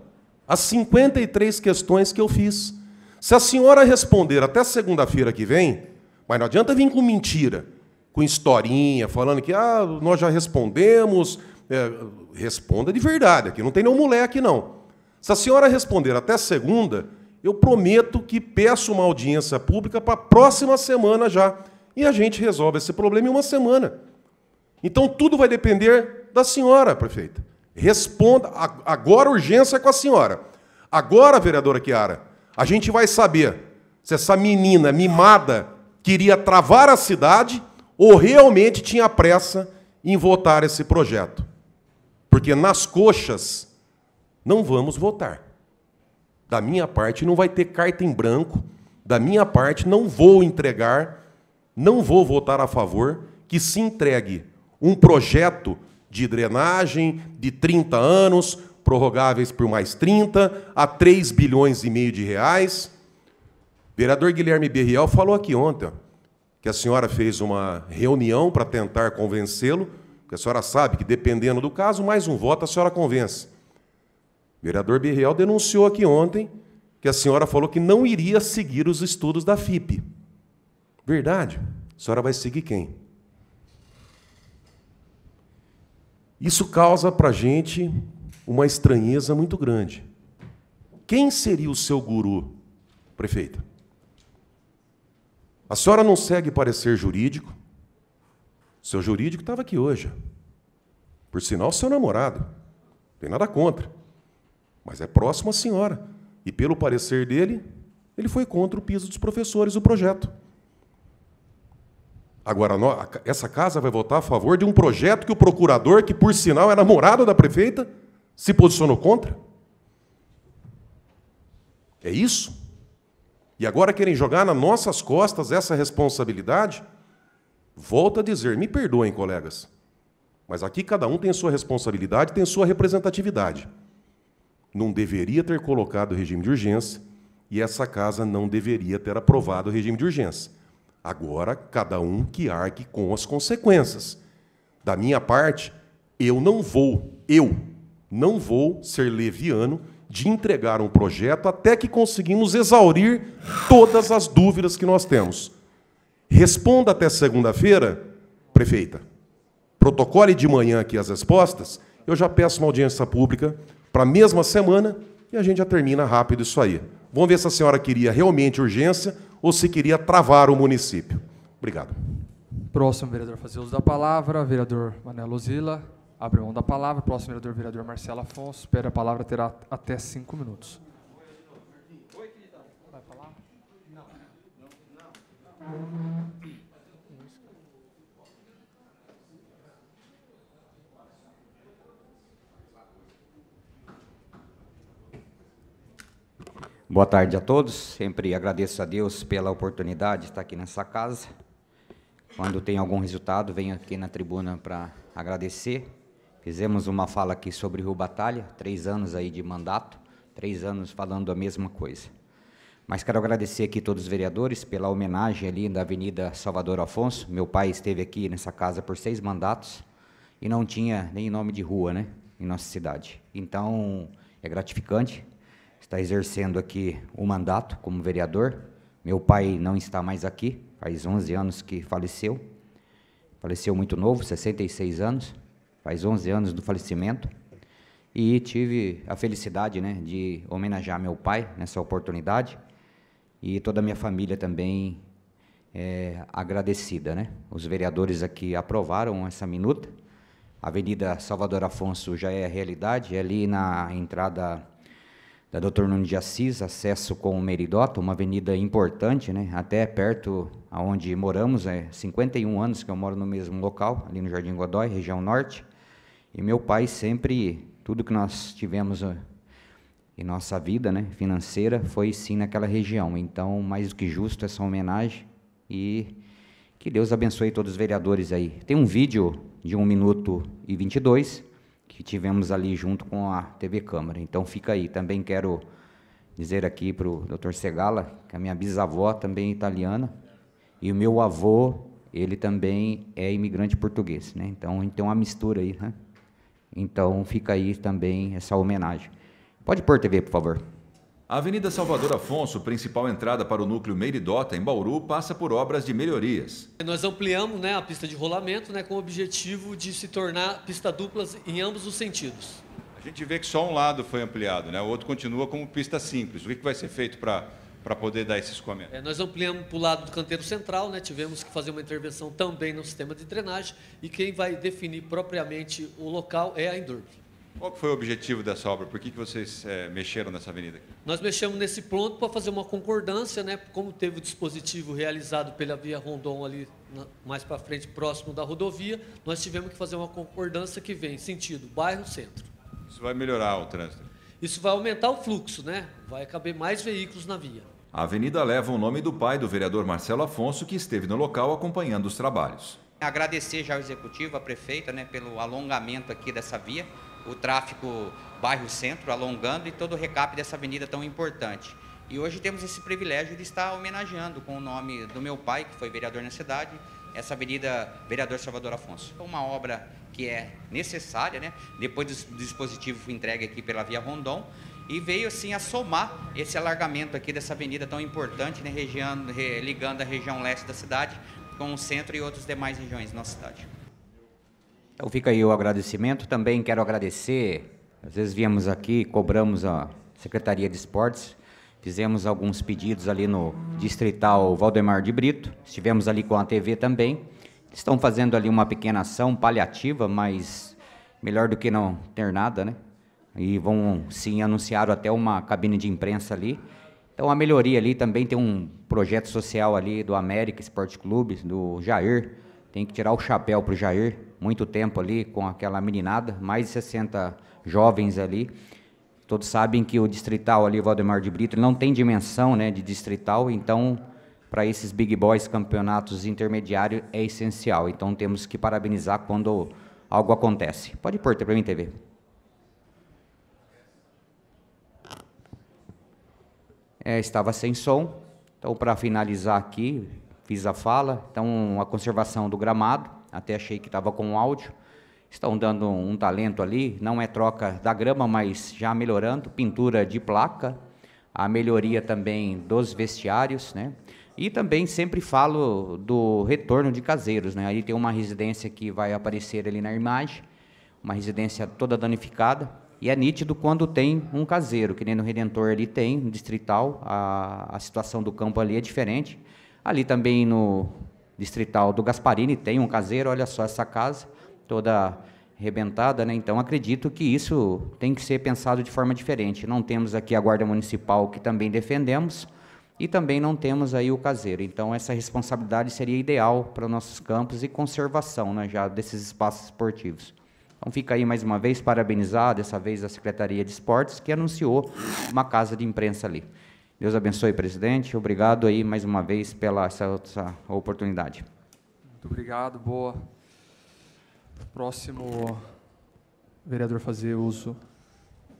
Speaker 5: as 53 questões que eu fiz. Se a senhora responder até segunda-feira que vem, mas não adianta vir com mentira, com historinha, falando que ah, nós já respondemos. É, responda de verdade, aqui não tem nenhum moleque, não. Se a senhora responder até segunda, eu prometo que peço uma audiência pública para a próxima semana já. E a gente resolve esse problema em uma semana. Então tudo vai depender da senhora, prefeita. Responda. Agora a urgência é com a senhora. Agora, vereadora Chiara, a gente vai saber se essa menina mimada queria travar a cidade ou realmente tinha pressa em votar esse projeto. Porque nas coxas não vamos votar. Da minha parte não vai ter carta em branco, da minha parte não vou entregar, não vou votar a favor que se entregue um projeto de drenagem de 30 anos, prorrogáveis por mais 30, a 3 bilhões e meio de reais. O vereador Guilherme Berriel falou aqui ontem que a senhora fez uma reunião para tentar convencê-lo, porque a senhora sabe que, dependendo do caso, mais um voto a senhora convence. Vereador Berriel denunciou aqui ontem que a senhora falou que não iria seguir os estudos da FIP. Verdade. A senhora vai seguir quem? Isso causa para a gente uma estranheza muito grande. Quem seria o seu guru, prefeita? A senhora não segue parecer jurídico? Seu jurídico estava aqui hoje. Por sinal, seu namorado. Não tem nada contra. Mas é próximo à senhora. E pelo parecer dele, ele foi contra o piso dos professores, o projeto. Agora, essa casa vai votar a favor de um projeto que o procurador, que por sinal é namorado da prefeita, se posicionou contra? É isso? E agora querem jogar nas nossas costas essa responsabilidade? Volto a dizer, me perdoem, colegas, mas aqui cada um tem sua responsabilidade, tem sua representatividade. Não deveria ter colocado o regime de urgência e essa casa não deveria ter aprovado o regime de urgência. Agora, cada um que arque com as consequências. Da minha parte, eu não vou, eu não vou ser leviano de entregar um projeto até que conseguimos exaurir todas as dúvidas que nós temos. Responda até segunda-feira, prefeita. Protocole de manhã aqui as respostas. Eu já peço uma audiência pública para a mesma semana e a gente já termina rápido isso aí. Vamos ver se a senhora queria realmente urgência ou se queria travar o município. Obrigado.
Speaker 1: Próximo vereador fazer uso da palavra, vereador Manelo Zila. Abre mão da palavra. Próximo vereador, vereador Marcelo Afonso. Espera a palavra, terá até cinco minutos. Vai falar? Não. Não.
Speaker 10: Boa tarde a todos. Sempre agradeço a Deus pela oportunidade de estar aqui nessa casa. Quando tem algum resultado, venho aqui na tribuna para agradecer. Fizemos uma fala aqui sobre Rio Batalha, três anos aí de mandato, três anos falando a mesma coisa. Mas quero agradecer aqui todos os vereadores pela homenagem ali da Avenida Salvador Afonso. Meu pai esteve aqui nessa casa por seis mandatos e não tinha nem nome de rua, né, em nossa cidade. Então, é gratificante está exercendo aqui o mandato como vereador. Meu pai não está mais aqui, faz 11 anos que faleceu. Faleceu muito novo, 66 anos, faz 11 anos do falecimento. E tive a felicidade né, de homenagear meu pai nessa oportunidade e toda a minha família também é, agradecida. Né? Os vereadores aqui aprovaram essa minuta. A Avenida Salvador Afonso já é realidade, é ali na entrada da Dr. Nunes de Assis, acesso com o Meridota, uma avenida importante, né, até perto aonde moramos, é 51 anos que eu moro no mesmo local, ali no Jardim Godói, região norte. E meu pai sempre, tudo que nós tivemos eh, em nossa vida, né, financeira, foi sim naquela região. Então, mais do que justo essa homenagem e que Deus abençoe todos os vereadores aí. Tem um vídeo de 1 minuto e 22 que tivemos ali junto com a TV Câmara. Então fica aí. Também quero dizer aqui para o Dr. Segala que a minha bisavó também é italiana e o meu avô ele também é imigrante português, né? Então tem uma mistura aí, né? Então fica aí também essa homenagem. Pode pôr TV, por favor.
Speaker 11: A Avenida Salvador Afonso, principal entrada para o núcleo Meiridota, em Bauru, passa por obras de melhorias.
Speaker 12: Nós ampliamos né, a pista de rolamento né, com o objetivo de se tornar pista duplas em ambos os sentidos.
Speaker 13: A gente vê que só um lado foi ampliado, né? o outro continua como pista simples. O que vai ser feito para para poder dar esse escoamento?
Speaker 12: É, nós ampliamos para o lado do canteiro central, né? tivemos que fazer uma intervenção também no sistema de drenagem e quem vai definir propriamente o local é a Endurb.
Speaker 13: Qual foi o objetivo dessa obra? Por que, que vocês é, mexeram nessa avenida? Aqui?
Speaker 12: Nós mexemos nesse ponto para fazer uma concordância, né? como teve o dispositivo realizado pela Via Rondon ali na, mais para frente, próximo da rodovia, nós tivemos que fazer uma concordância que vem sentido bairro-centro.
Speaker 13: Isso vai melhorar o trânsito?
Speaker 12: Isso vai aumentar o fluxo, né? vai caber mais veículos na via.
Speaker 11: A avenida leva o nome do pai do vereador Marcelo Afonso, que esteve no local acompanhando os trabalhos.
Speaker 10: Agradecer já ao executivo, a prefeita, né, pelo alongamento aqui dessa via o tráfego bairro-centro alongando e todo o recap dessa avenida tão importante. E hoje temos esse privilégio de estar homenageando com o nome do meu pai, que foi vereador na cidade, essa avenida Vereador Salvador Afonso. É uma obra que é necessária, né? depois do dispositivo entregue aqui pela Via Rondon, e veio assim a somar esse alargamento aqui dessa avenida tão importante, né? Região, ligando a região leste da cidade com o centro e outras demais regiões da nossa cidade. Então fica aí o agradecimento. Também quero agradecer. Às vezes viemos aqui, cobramos a Secretaria de Esportes, fizemos alguns pedidos ali no Distrital Valdemar de Brito, estivemos ali com a TV também. Estão fazendo ali uma pequena ação paliativa, mas melhor do que não ter nada, né? E vão sim anunciar até uma cabine de imprensa ali. Então a melhoria ali também tem um projeto social ali do América Esporte Clube, do Jair. Tem que tirar o chapéu para o Jair muito tempo ali com aquela meninada, mais de 60 jovens ali. Todos sabem que o distrital ali, Valdemar de Brito, não tem dimensão né, de distrital, então para esses big boys campeonatos intermediários é essencial. Então temos que parabenizar quando algo acontece. Pode pôr para mim, TV. É, estava sem som, então para finalizar aqui, fiz a fala. Então a conservação do gramado, até achei que estava com áudio. Estão dando um talento ali, não é troca da grama, mas já melhorando, pintura de placa, a melhoria também dos vestiários, né? E também sempre falo do retorno de caseiros, né? Aí tem uma residência que vai aparecer ali na imagem, uma residência toda danificada, e é nítido quando tem um caseiro, que nem no Redentor ali tem, no Distrital, a, a situação do campo ali é diferente. Ali também no distrital do Gasparini, tem um caseiro, olha só essa casa, toda arrebentada, né? Então acredito que isso tem que ser pensado de forma diferente. Não temos aqui a guarda municipal que também defendemos e também não temos aí o caseiro. Então essa responsabilidade seria ideal para nossos campos e conservação, né, já desses espaços esportivos. Então fica aí mais uma vez parabenizar dessa vez a Secretaria de Esportes que anunciou uma casa de imprensa ali. Deus abençoe, presidente. Obrigado aí mais uma vez pela essa, essa oportunidade.
Speaker 1: Muito obrigado, boa. Próximo vereador fazer uso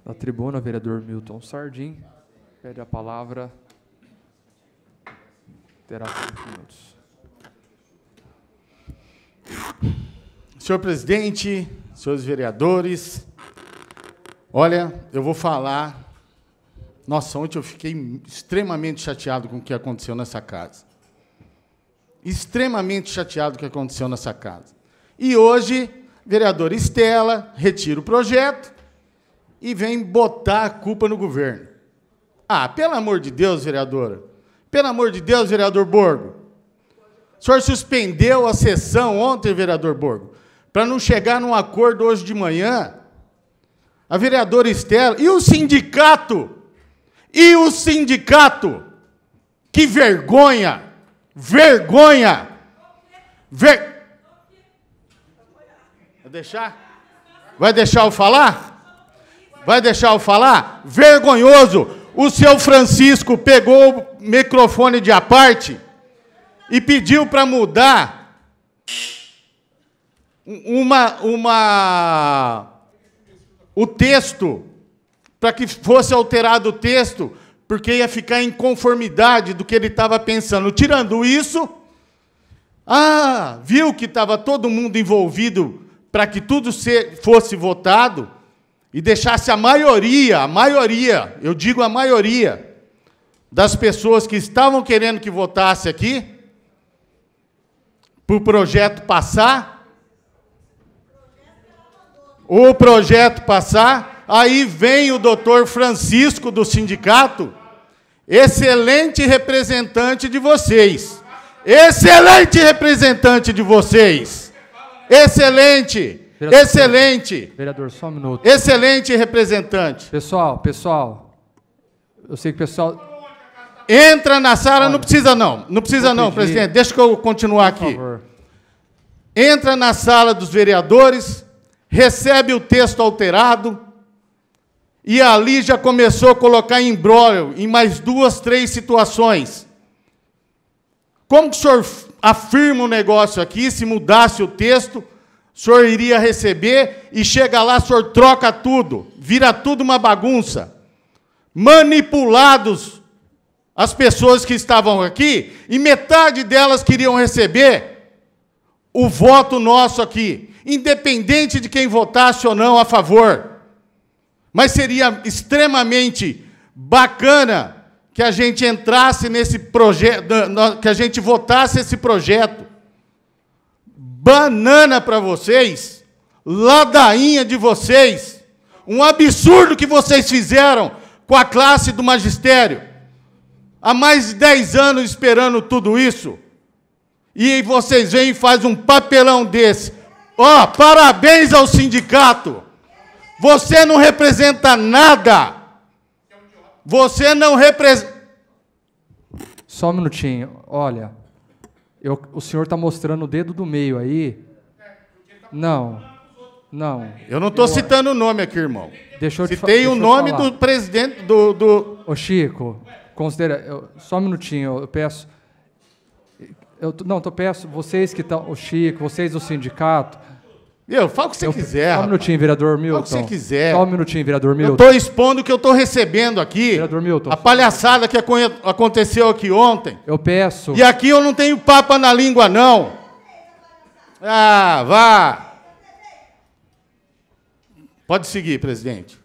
Speaker 1: da tribuna, vereador Milton Sardim. Pede a palavra. Terá cinco minutos.
Speaker 3: Senhor presidente, senhores vereadores, olha, eu vou falar nossa, ontem eu fiquei extremamente chateado com o que aconteceu nessa casa. Extremamente chateado com o que aconteceu nessa casa. E hoje, vereadora Estela retira o projeto e vem botar a culpa no governo. Ah, pelo amor de Deus, vereadora. Pelo amor de Deus, vereador Borgo. O senhor suspendeu a sessão ontem, vereador Borgo, para não chegar num acordo hoje de manhã. A vereadora Estela e o sindicato e o sindicato? Que vergonha! Vergonha! Ver... Vai deixar? Vai deixar eu falar? Vai deixar eu falar? Vergonhoso! O seu Francisco pegou o microfone de aparte e pediu para mudar uma, uma, o texto para que fosse alterado o texto, porque ia ficar em conformidade do que ele estava pensando. Tirando isso, ah, viu que estava todo mundo envolvido para que tudo fosse votado, e deixasse a maioria, a maioria, eu digo a maioria, das pessoas que estavam querendo que votasse aqui, para o projeto passar, o projeto passar, aí vem o doutor Francisco do sindicato, excelente representante de vocês. Excelente representante de vocês. Excelente.
Speaker 1: Vereador,
Speaker 3: excelente.
Speaker 1: Vereador, só um minuto.
Speaker 3: Excelente representante.
Speaker 1: Pessoal, pessoal, eu sei que o pessoal.
Speaker 3: Entra na sala, não precisa não. Não precisa não, presidente. Deixa que eu continuar
Speaker 1: Por
Speaker 3: aqui.
Speaker 1: favor.
Speaker 3: Entra na sala dos vereadores, recebe o texto alterado, e ali já começou a colocar embrólio em mais duas, três situações. Como que o senhor afirma o negócio aqui, se mudasse o texto, o senhor iria receber e chega lá, o senhor troca tudo, vira tudo uma bagunça. Manipulados as pessoas que estavam aqui, e metade delas queriam receber o voto nosso aqui, independente de quem votasse ou não a favor. Mas seria extremamente bacana que a gente entrasse nesse projeto, que a gente votasse esse projeto. Banana para vocês, ladainha de vocês, um absurdo que vocês fizeram com a classe do magistério. Há mais de 10 anos esperando tudo isso. E vocês vêm e fazem um papelão desse. Ó, parabéns ao sindicato. Você não representa nada. Você não representa.
Speaker 1: Só um minutinho. Olha, eu- o senhor está mostrando o dedo do meio aí. Não, não.
Speaker 3: Eu não estou citando o nome aqui, irmão.
Speaker 1: Deixa eu te
Speaker 3: Citei o nome do presidente do. do...
Speaker 1: Ô Chico, considera. eu- só um minutinho, eu peço. Eu, não, eu peço, vocês que estão. O Chico, vocês do sindicato.
Speaker 3: Eu, fala o que você
Speaker 1: eu-
Speaker 3: quiser,
Speaker 1: Só um minutinho, vereador
Speaker 3: Fala
Speaker 1: Milton.
Speaker 3: o que você quiser.
Speaker 1: Só um minutinho, vereador
Speaker 3: Eu
Speaker 1: Milton.
Speaker 3: estou expondo o que eu estou recebendo aqui. A palhaçada que aconteceu aqui ontem.
Speaker 1: Eu peço.
Speaker 3: E aqui eu não tenho papa na língua, não. Ah, vá. Pode seguir, presidente.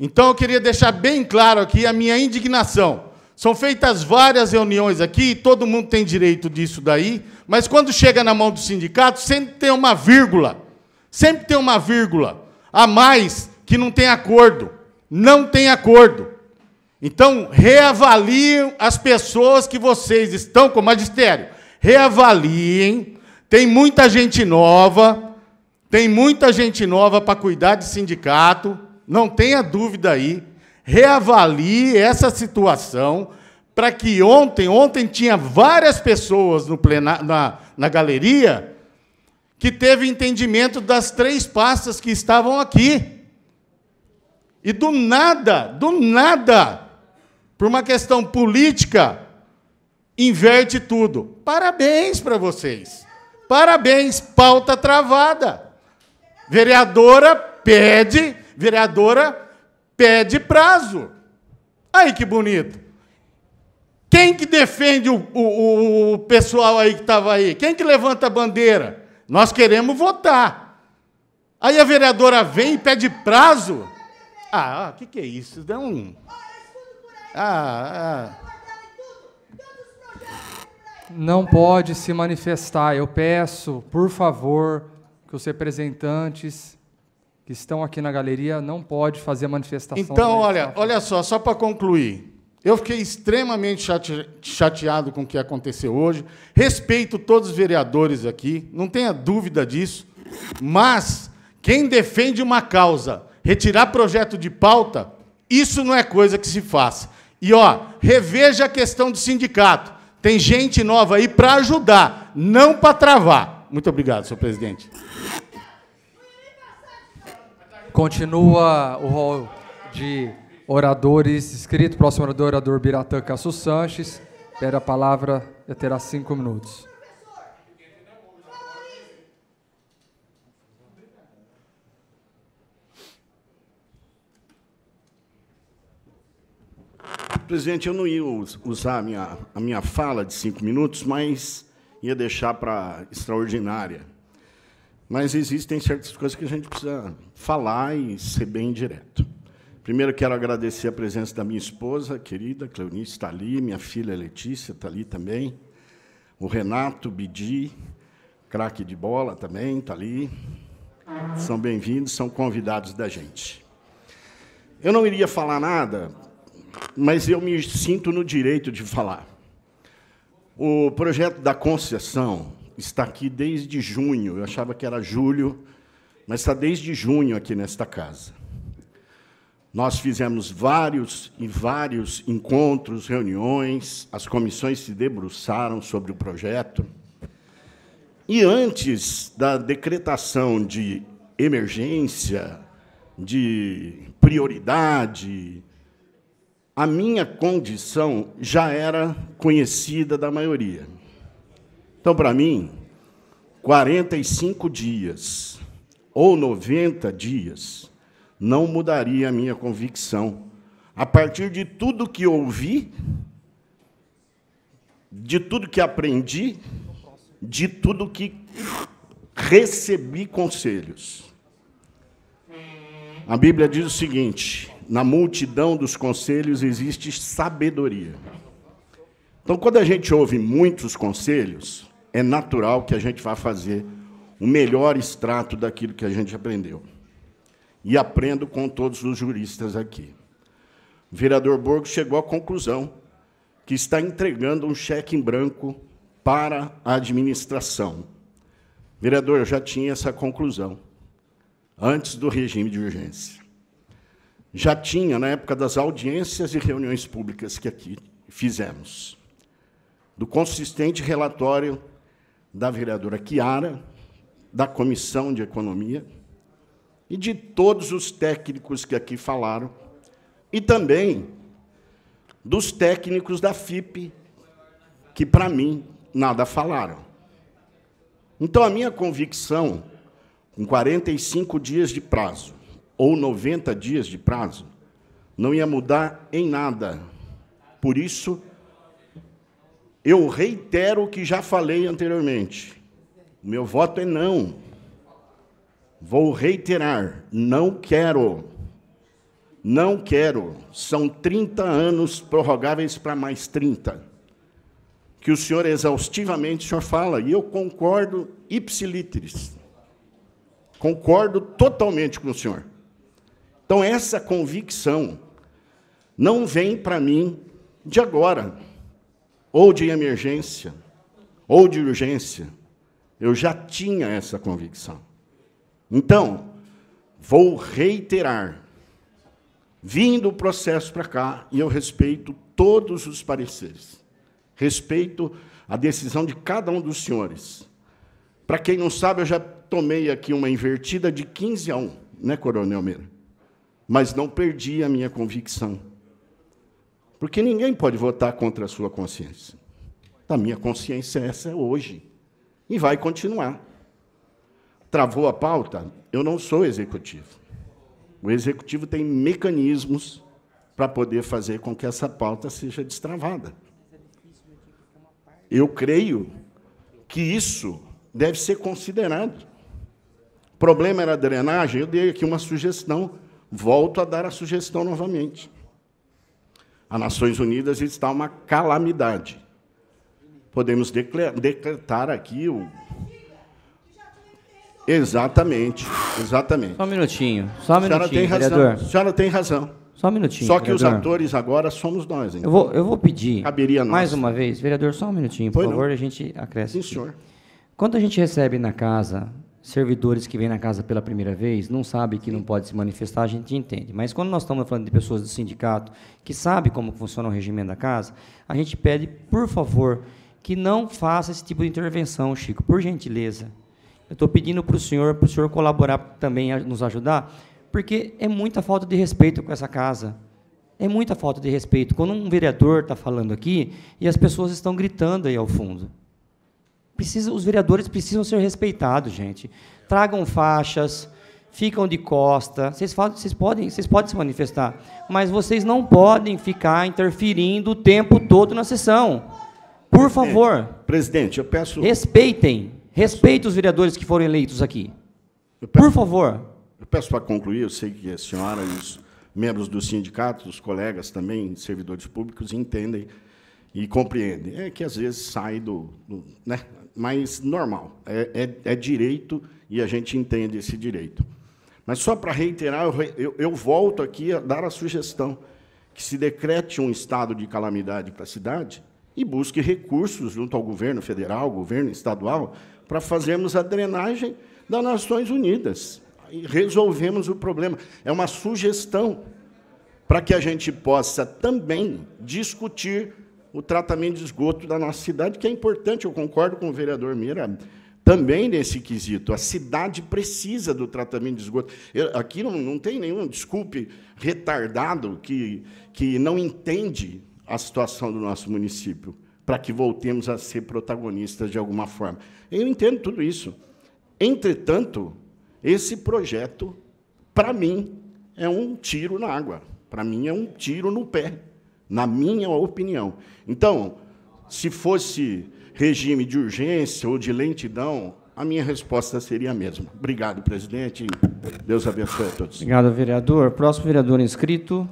Speaker 3: Então eu queria deixar bem claro aqui a minha indignação. São feitas várias reuniões aqui, todo mundo tem direito disso daí, mas quando chega na mão do sindicato, sempre tem uma vírgula. Sempre tem uma vírgula a mais que não tem acordo. Não tem acordo. Então, reavaliem as pessoas que vocês estão com magistério. Reavaliem. Tem muita gente nova. Tem muita gente nova para cuidar de sindicato. Não tenha dúvida aí. Reavalie essa situação para que ontem, ontem tinha várias pessoas no plena, na, na galeria que teve entendimento das três pastas que estavam aqui. E do nada, do nada, por uma questão política, inverte tudo. Parabéns para vocês. Parabéns, pauta travada. Vereadora pede, vereadora pede prazo. Aí que bonito. Quem que defende o, o, o pessoal aí que estava aí? Quem que levanta a bandeira? Nós queremos votar. Aí a vereadora vem e pede prazo. Ah, o que, que é isso? Dá um. Ah, ah.
Speaker 1: Não pode se manifestar. Eu peço, por favor, que os representantes que estão aqui na galeria não pode fazer a manifestação.
Speaker 3: Então, olha, olha só, só para concluir. Eu fiquei extremamente chate- chateado com o que aconteceu hoje. Respeito todos os vereadores aqui, não tenha dúvida disso. Mas quem defende uma causa, retirar projeto de pauta, isso não é coisa que se faça. E ó, reveja a questão do sindicato. Tem gente nova aí para ajudar, não para travar. Muito obrigado, senhor presidente.
Speaker 1: Continua o rol de oradores inscritos. Próximo orador, orador Biratã Casso Sanches. Pede a palavra, já terá cinco minutos.
Speaker 6: Presidente, eu não ia us- usar a minha, a minha fala de cinco minutos, mas ia deixar para extraordinária. mas existem certas coisas que a gente precisa falar e ser bem direto. Primeiro, quero agradecer a presença da minha esposa, querida Cleonice, está ali, minha filha Letícia está ali também, o Renato Bidi, craque de bola também, está ali. São bem-vindos, são convidados da gente. Eu não iria falar nada, mas eu me sinto no direito de falar. O projeto da concessão está aqui desde junho, eu achava que era julho, mas está desde junho aqui nesta casa. Nós fizemos vários e vários encontros, reuniões, as comissões se debruçaram sobre o projeto. E antes da decretação de emergência, de prioridade, a minha condição já era conhecida da maioria. Então, para mim, 45 dias ou 90 dias não mudaria a minha convicção. A partir de tudo que ouvi, de tudo que aprendi, de tudo que recebi conselhos. A Bíblia diz o seguinte: na multidão dos conselhos existe sabedoria. Então, quando a gente ouve muitos conselhos, é natural que a gente vá fazer o melhor extrato daquilo que a gente aprendeu. E aprendo com todos os juristas aqui. O vereador Borgo chegou à conclusão que está entregando um cheque em branco para a administração. Vereador, eu já tinha essa conclusão, antes do regime de urgência. Já tinha, na época das audiências e reuniões públicas que aqui fizemos, do consistente relatório da vereadora Chiara, da Comissão de Economia e de todos os técnicos que aqui falaram, e também dos técnicos da FIP, que, para mim, nada falaram. Então, a minha convicção, com 45 dias de prazo, ou 90 dias de prazo, não ia mudar em nada. Por isso, eu reitero o que já falei anteriormente. O meu voto é não. Vou reiterar, não quero. Não quero. São 30 anos prorrogáveis para mais 30 que o senhor exaustivamente o senhor fala, e eu concordo ipsiliteris. Concordo totalmente com o senhor. Então, essa convicção não vem para mim de agora, ou de emergência, ou de urgência. Eu já tinha essa convicção. Então, vou reiterar. Vindo o processo para cá, e eu respeito todos os pareceres respeito à decisão de cada um dos senhores. Para quem não sabe, eu já tomei aqui uma invertida de 15 a 1, né, Coronel Meira? Mas não perdi a minha convicção. Porque ninguém pode votar contra a sua consciência. A minha consciência é essa hoje. E vai continuar. Travou a pauta? Eu não sou executivo. O executivo tem mecanismos para poder fazer com que essa pauta seja destravada. Eu creio que isso deve ser considerado. O problema era a drenagem, eu dei aqui uma sugestão, volto a dar a sugestão novamente. A Nações Unidas está uma calamidade. Podemos decretar aqui o. Exatamente, exatamente.
Speaker 2: Só um minutinho, só um minutinho,
Speaker 6: tem razão,
Speaker 2: vereador.
Speaker 6: A senhora tem razão.
Speaker 2: Só um minutinho.
Speaker 6: Só que os
Speaker 2: vereador.
Speaker 6: atores agora somos nós. Então.
Speaker 2: Eu vou, eu vou pedir,
Speaker 6: Caberia a nós.
Speaker 2: mais uma vez, vereador, só um minutinho, por favor,
Speaker 6: não.
Speaker 2: a gente acresce.
Speaker 6: Sim,
Speaker 2: aqui.
Speaker 6: senhor.
Speaker 2: Quando a gente recebe na casa servidores que vêm na casa pela primeira vez, não sabe que não pode se manifestar, a gente entende. Mas quando nós estamos falando de pessoas do sindicato que sabem como funciona o regimento da casa, a gente pede, por favor, que não faça esse tipo de intervenção, Chico, por gentileza. Eu estou pedindo para o senhor, para o senhor colaborar também, nos ajudar, porque é muita falta de respeito com essa casa. É muita falta de respeito. Quando um vereador está falando aqui e as pessoas estão gritando aí ao fundo. Precisa, os vereadores precisam ser respeitados, gente. Tragam faixas, ficam de costa. Vocês, falam, vocês, podem, vocês podem se manifestar, mas vocês não podem ficar interferindo o tempo todo na sessão. Por favor,
Speaker 6: Presidente, eu peço.
Speaker 2: respeitem. Respeitem os vereadores que foram eleitos aqui.
Speaker 6: Por favor. Eu peço para concluir, eu sei que a senhora e os membros do sindicato, os colegas também, servidores públicos, entendem e compreendem. É que às vezes sai do. do né? Mas normal, é, é, é, direito e a gente entende esse direito. Mas só para reiterar, eu, eu, eu volto aqui a dar a sugestão que se decrete um estado de calamidade para a cidade e busque recursos junto ao governo federal, governo estadual, para fazermos a drenagem das Nações Unidas. E resolvemos o problema. É uma sugestão para que a gente possa também discutir o tratamento de esgoto da nossa cidade, que é importante, eu concordo com o vereador Mira, também nesse quesito. A cidade precisa do tratamento de esgoto. Eu, aqui não, não tem nenhum, desculpe, retardado que, que não entende a situação do nosso município, para que voltemos a ser protagonistas de alguma forma. Eu entendo tudo isso. Entretanto, esse projeto, para mim, é um tiro na água. Para mim, é um tiro no pé na minha opinião. Então, se fosse regime de urgência ou de lentidão, a minha resposta seria a mesma. Obrigado, presidente. Deus abençoe a todos.
Speaker 2: Obrigado, vereador. Próximo vereador inscrito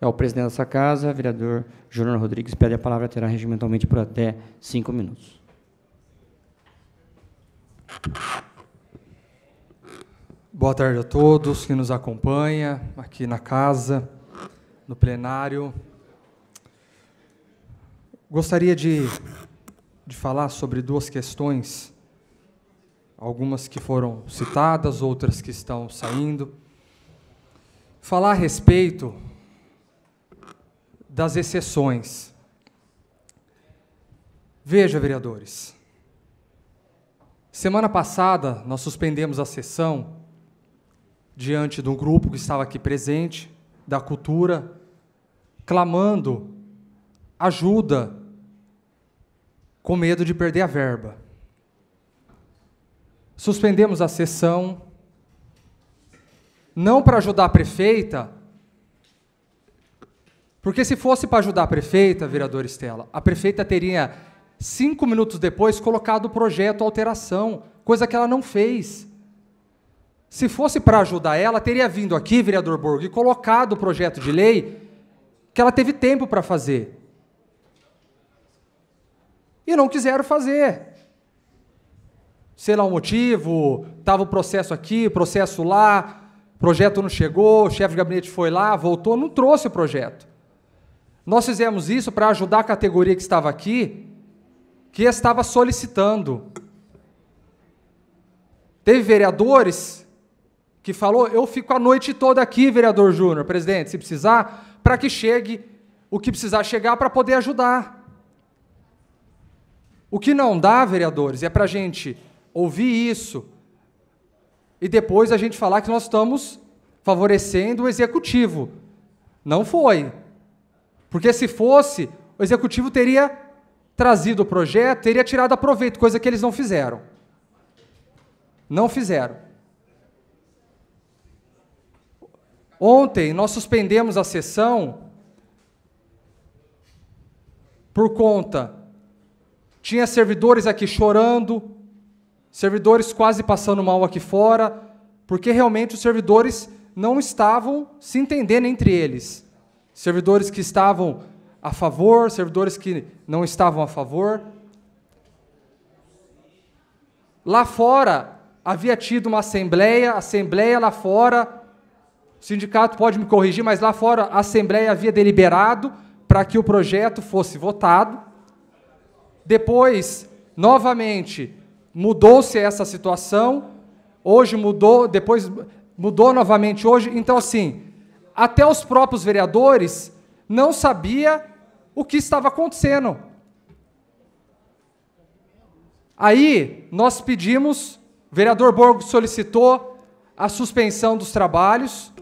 Speaker 2: é o presidente dessa casa, vereador Júnior Rodrigues. Pede a palavra, terá regimentalmente por até cinco minutos.
Speaker 1: Boa tarde a todos que nos acompanham aqui na casa, no plenário. Gostaria de, de falar sobre duas questões, algumas que foram citadas, outras que estão saindo. Falar a respeito das exceções. Veja, vereadores, semana passada nós suspendemos a sessão diante de um grupo que estava aqui presente, da cultura, clamando ajuda com medo de perder a verba. Suspendemos a sessão, não para ajudar a prefeita, porque se fosse para ajudar a prefeita, vereador Estela, a prefeita teria, cinco minutos depois, colocado o projeto alteração, coisa que ela não fez. Se fosse para ajudar ela, teria vindo aqui, vereador Borgo, e colocado o projeto de lei que ela teve tempo para fazer e não quiseram fazer. Sei lá o motivo, estava o processo aqui, processo lá, projeto não chegou, o chefe de gabinete foi lá, voltou, não trouxe o projeto. Nós fizemos isso para ajudar a categoria que estava aqui, que estava solicitando. Teve vereadores que falou, eu fico a noite toda aqui, vereador Júnior, presidente, se precisar, para que chegue o que precisar chegar para poder ajudar. O que não dá, vereadores, é para a gente ouvir isso e depois a gente falar que nós estamos favorecendo o executivo. Não foi. Porque se fosse, o executivo teria trazido o projeto, teria tirado proveito, coisa que eles não fizeram. Não fizeram. Ontem nós suspendemos a sessão por conta tinha servidores aqui chorando, servidores quase passando mal aqui fora, porque realmente os servidores não estavam se entendendo entre eles. Servidores que estavam a favor, servidores que não estavam a favor. Lá fora havia tido uma assembleia, assembleia lá fora, o sindicato pode me corrigir, mas lá fora a assembleia havia deliberado para que o projeto fosse votado. Depois, novamente, mudou-se essa situação. Hoje mudou, depois mudou novamente hoje. Então, assim, até os próprios vereadores não sabia o que estava acontecendo. Aí, nós pedimos, o vereador Borgo solicitou a suspensão dos trabalhos.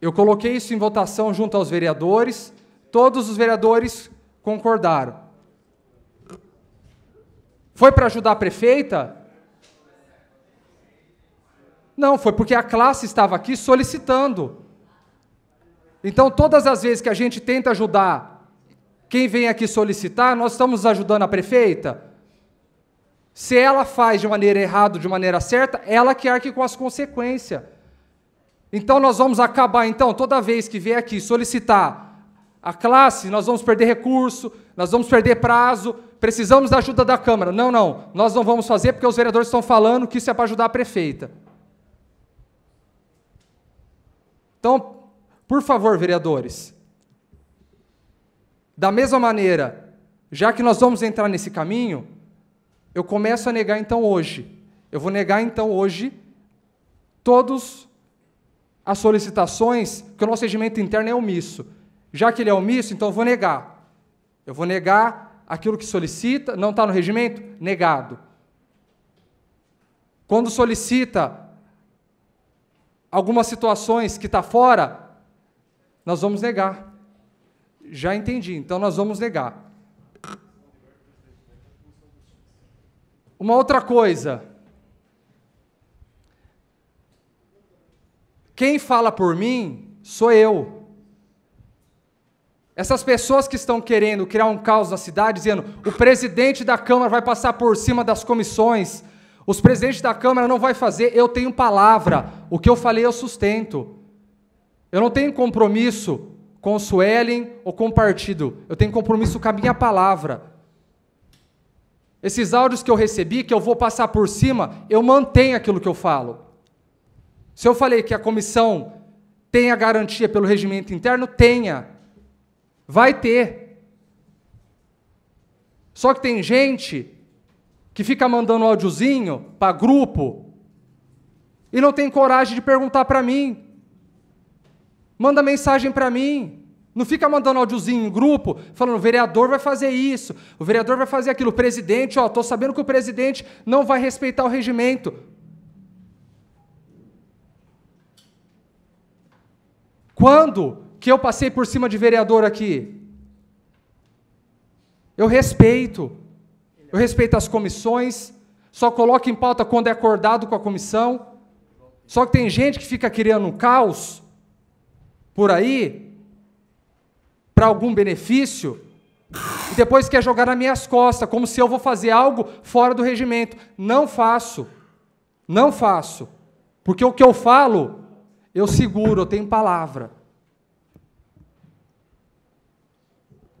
Speaker 1: Eu coloquei isso em votação junto aos vereadores. Todos os vereadores concordaram. Foi para ajudar a prefeita? Não, foi porque a classe estava aqui solicitando. Então, todas as vezes que a gente tenta ajudar quem vem aqui solicitar, nós estamos ajudando a prefeita? Se ela faz de maneira errada, de maneira certa, ela que arque com as consequências. Então nós vamos acabar, então, toda vez que vier aqui solicitar a classe, nós vamos perder recurso, nós vamos perder prazo, precisamos da ajuda da Câmara. Não, não, nós não vamos fazer porque os vereadores estão falando que isso é para ajudar a prefeita. Então, por favor, vereadores, da mesma maneira, já que nós vamos entrar nesse caminho, eu começo a negar então hoje. Eu vou negar então hoje todos as solicitações, que o nosso regimento interno é omisso. Já que ele é omisso, então eu vou negar. Eu vou negar aquilo que solicita, não está no regimento? Negado. Quando solicita algumas situações que está fora, nós vamos negar. Já entendi, então nós vamos negar. Uma outra coisa. Quem fala por mim sou eu. Essas pessoas que estão querendo criar um caos na cidade, dizendo o presidente da Câmara vai passar por cima das comissões, os presidentes da Câmara não vai fazer, eu tenho palavra, o que eu falei eu sustento. Eu não tenho compromisso com o Suelen ou com o partido, eu tenho compromisso com a minha palavra. Esses áudios que eu recebi, que eu vou passar por cima, eu mantenho aquilo que eu falo. Se eu falei que a comissão tem a garantia pelo regimento interno, tenha. Vai ter. Só que tem gente que fica mandando áudiozinho para grupo e não tem coragem de perguntar para mim. Manda mensagem para mim. Não fica mandando áudiozinho em grupo, falando, o vereador vai fazer isso, o vereador vai fazer aquilo, o presidente, ó, estou sabendo que o presidente não vai respeitar o regimento. Quando que eu passei por cima de vereador aqui? Eu respeito. Eu respeito as comissões, só coloco em pauta quando é acordado com a comissão. Só que tem gente que fica criando um caos por aí, para algum benefício e depois quer jogar nas minhas costas, como se eu vou fazer algo fora do regimento. Não faço. Não faço. Porque o que eu falo, eu seguro, eu tenho palavra.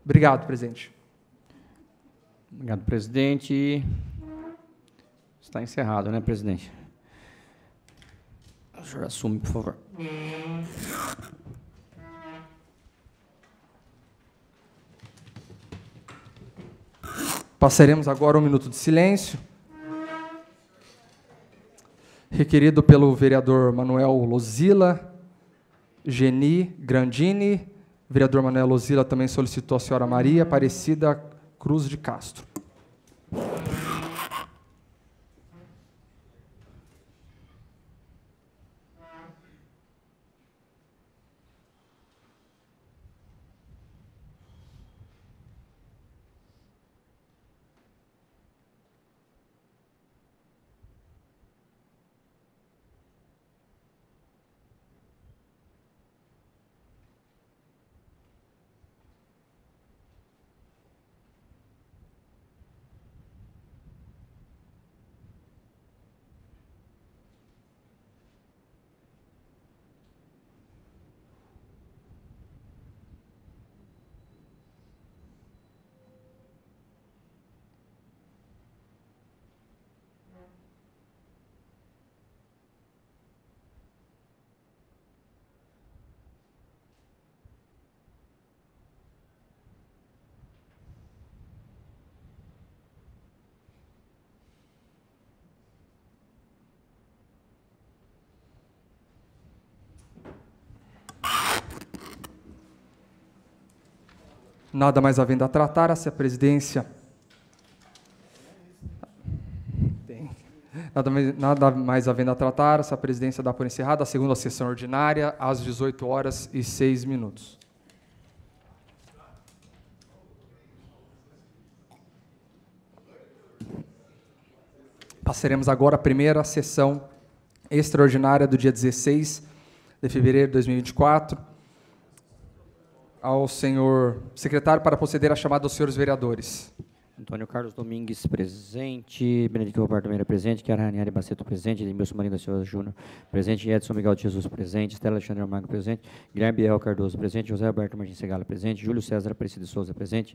Speaker 1: Obrigado, presidente.
Speaker 2: Obrigado, presidente. Está encerrado, né, presidente? O senhor assume, por favor.
Speaker 1: Passaremos agora um minuto de silêncio. Requerido pelo vereador Manuel Lozila, Geni Grandini. vereador Manuel Lozila também solicitou a senhora Maria Aparecida Cruz de Castro. Nada mais havendo a tratar, se a presidência. Nada mais, nada mais havendo a tratar, se a presidência dá por encerrada a segunda sessão ordinária, às 18 horas e 6 minutos. Passaremos agora a primeira sessão extraordinária do dia 16 de fevereiro de 2024 ao senhor secretário para proceder à chamada dos senhores vereadores.
Speaker 2: Antônio Carlos Domingues, presente. Benedito Roberto Meira, presente. Chiara Ranieri Baceto, presente. Edmilson Marinho da Silva Júnior, presente. Edson Miguel de Jesus, presente. Estela Alexandre Marco, presente. Guilherme Biel Cardoso, presente. José Alberto Martins Segala, presente. Júlio César Aparecido Souza, presente.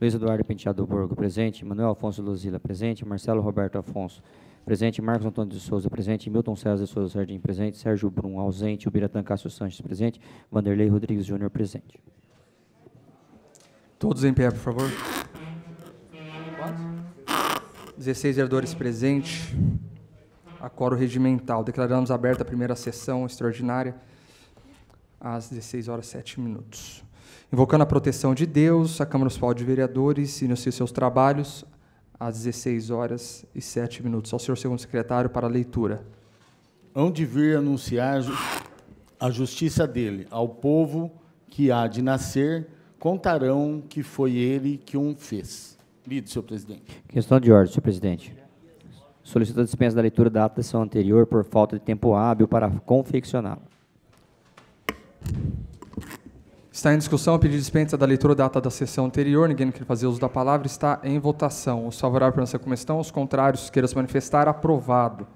Speaker 2: Luiz Eduardo Penteado Borgo, presente. Manuel Afonso Luzila, presente. Marcelo Roberto Afonso, presente. Marcos Antônio de Souza, presente. Milton César de Souza Sardim, presente. Sérgio Brum, ausente. Ubiratã Cássio Sanches, presente. Vanderlei Rodrigues Júnior, presente.
Speaker 1: Todos em pé, por favor. 16 vereadores presentes. Acoro regimental. Declaramos aberta a primeira sessão extraordinária às 16 horas e 7 minutos. Invocando a proteção de Deus, a Câmara Municipal de Vereadores inicia seus trabalhos às 16 horas e 7 minutos. Ao senhor segundo secretário para a leitura.
Speaker 3: Hão de vir anunciar a justiça dele ao povo que há de nascer, contarão que foi ele que um fez. Lido, senhor presidente.
Speaker 2: Questão de ordem, senhor presidente. Solicito a dispensa da leitura da ata da sessão anterior por falta de tempo hábil para confeccioná-la.
Speaker 1: Está em discussão o pedido de dispensa da leitura da ata da sessão anterior. Ninguém quer fazer uso da palavra. Está em votação. Os favoráveis para essa comissão, os contrários queiram se manifestar. Aprovado.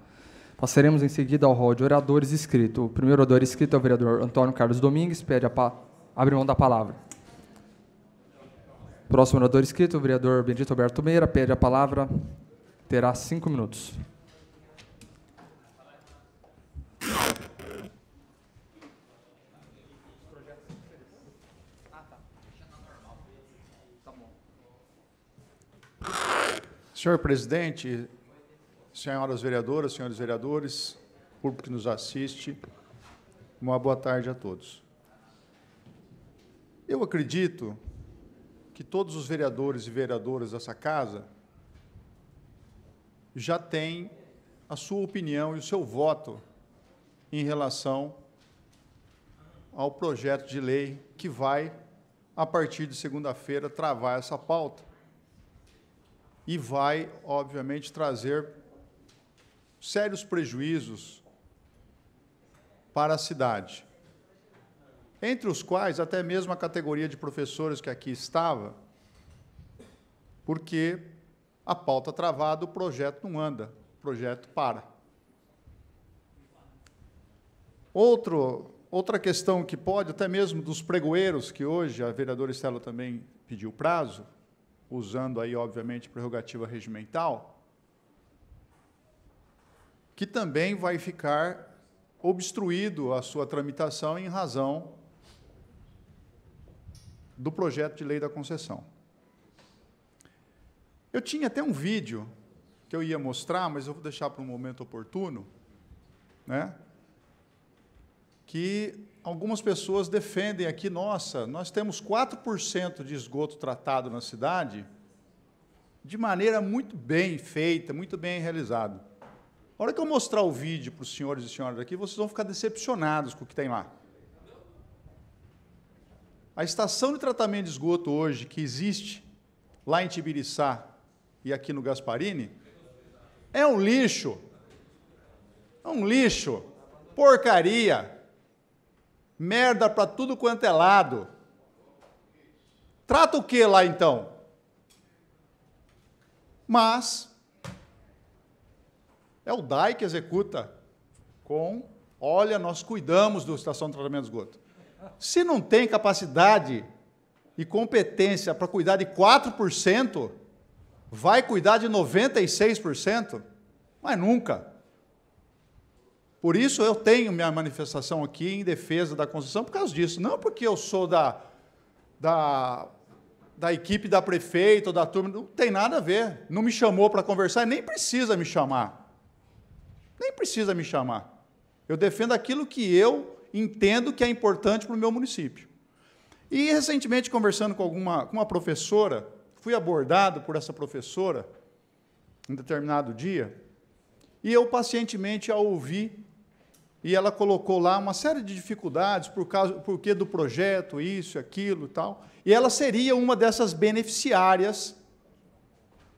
Speaker 1: Passaremos em seguida ao rol de oradores inscrito. O primeiro orador inscrito é o vereador Antônio Carlos Domingues. Pede a pa... Abre mão da palavra. Próximo orador inscrito, o vereador Benedito Alberto Meira. Pede a palavra. Terá cinco minutos.
Speaker 14: Senhor presidente, senhoras vereadoras, senhores vereadores, público que nos assiste, uma boa tarde a todos. Eu acredito que todos os vereadores e vereadoras dessa casa já têm a sua opinião e o seu voto em relação ao projeto de lei que vai, a partir de segunda-feira, travar essa pauta e vai, obviamente, trazer sérios prejuízos para a cidade. Entre os quais, até mesmo a categoria de professores que aqui estava, porque a pauta travada, o projeto não anda, o projeto para. Outro, outra questão que pode, até mesmo dos pregoeiros, que hoje a vereadora Estela também pediu prazo, usando aí, obviamente, prerrogativa regimental, que também vai ficar obstruído a sua tramitação em razão do projeto de lei da concessão. Eu tinha até um vídeo que eu ia mostrar, mas eu vou deixar para um momento oportuno, né? que algumas pessoas defendem aqui, nossa, nós temos 4% de esgoto tratado na cidade de maneira muito bem feita, muito bem realizada. A hora que eu mostrar o vídeo para os senhores e senhoras aqui, vocês vão ficar decepcionados com o que tem lá. A estação de tratamento de esgoto hoje que existe lá em Tibiriçá e aqui no Gasparini é um lixo. É um lixo. Porcaria. Merda para tudo quanto é lado. Trata o que lá então? Mas é o DAI que executa com, olha, nós cuidamos da estação de tratamento de esgoto. Se não tem capacidade e competência para cuidar de 4%, vai cuidar de 96%? Mas nunca. Por isso eu tenho minha manifestação aqui em defesa da Constituição por causa disso. Não porque eu sou da, da, da equipe da prefeita ou da turma, não tem nada a ver. Não me chamou para conversar e nem precisa me chamar. Nem precisa me chamar. Eu defendo aquilo que eu entendo que é importante para o meu município. E recentemente, conversando com, alguma, com uma professora, fui abordado por essa professora em determinado dia, e eu pacientemente a ouvi, e ela colocou lá uma série de dificuldades por causa por que do projeto, isso, aquilo tal. E ela seria uma dessas beneficiárias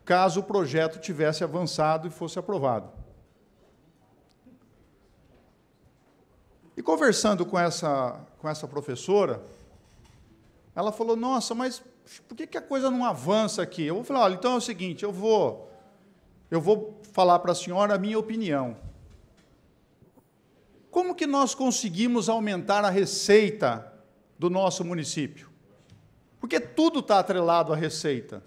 Speaker 14: caso o projeto tivesse avançado e fosse aprovado. E conversando com essa, com essa professora, ela falou: Nossa, mas por que, que a coisa não avança aqui? Eu vou falar, olha, então é o seguinte, eu vou, eu vou falar para a senhora a minha opinião. Como que nós conseguimos aumentar a receita do nosso município? Porque tudo está atrelado à receita.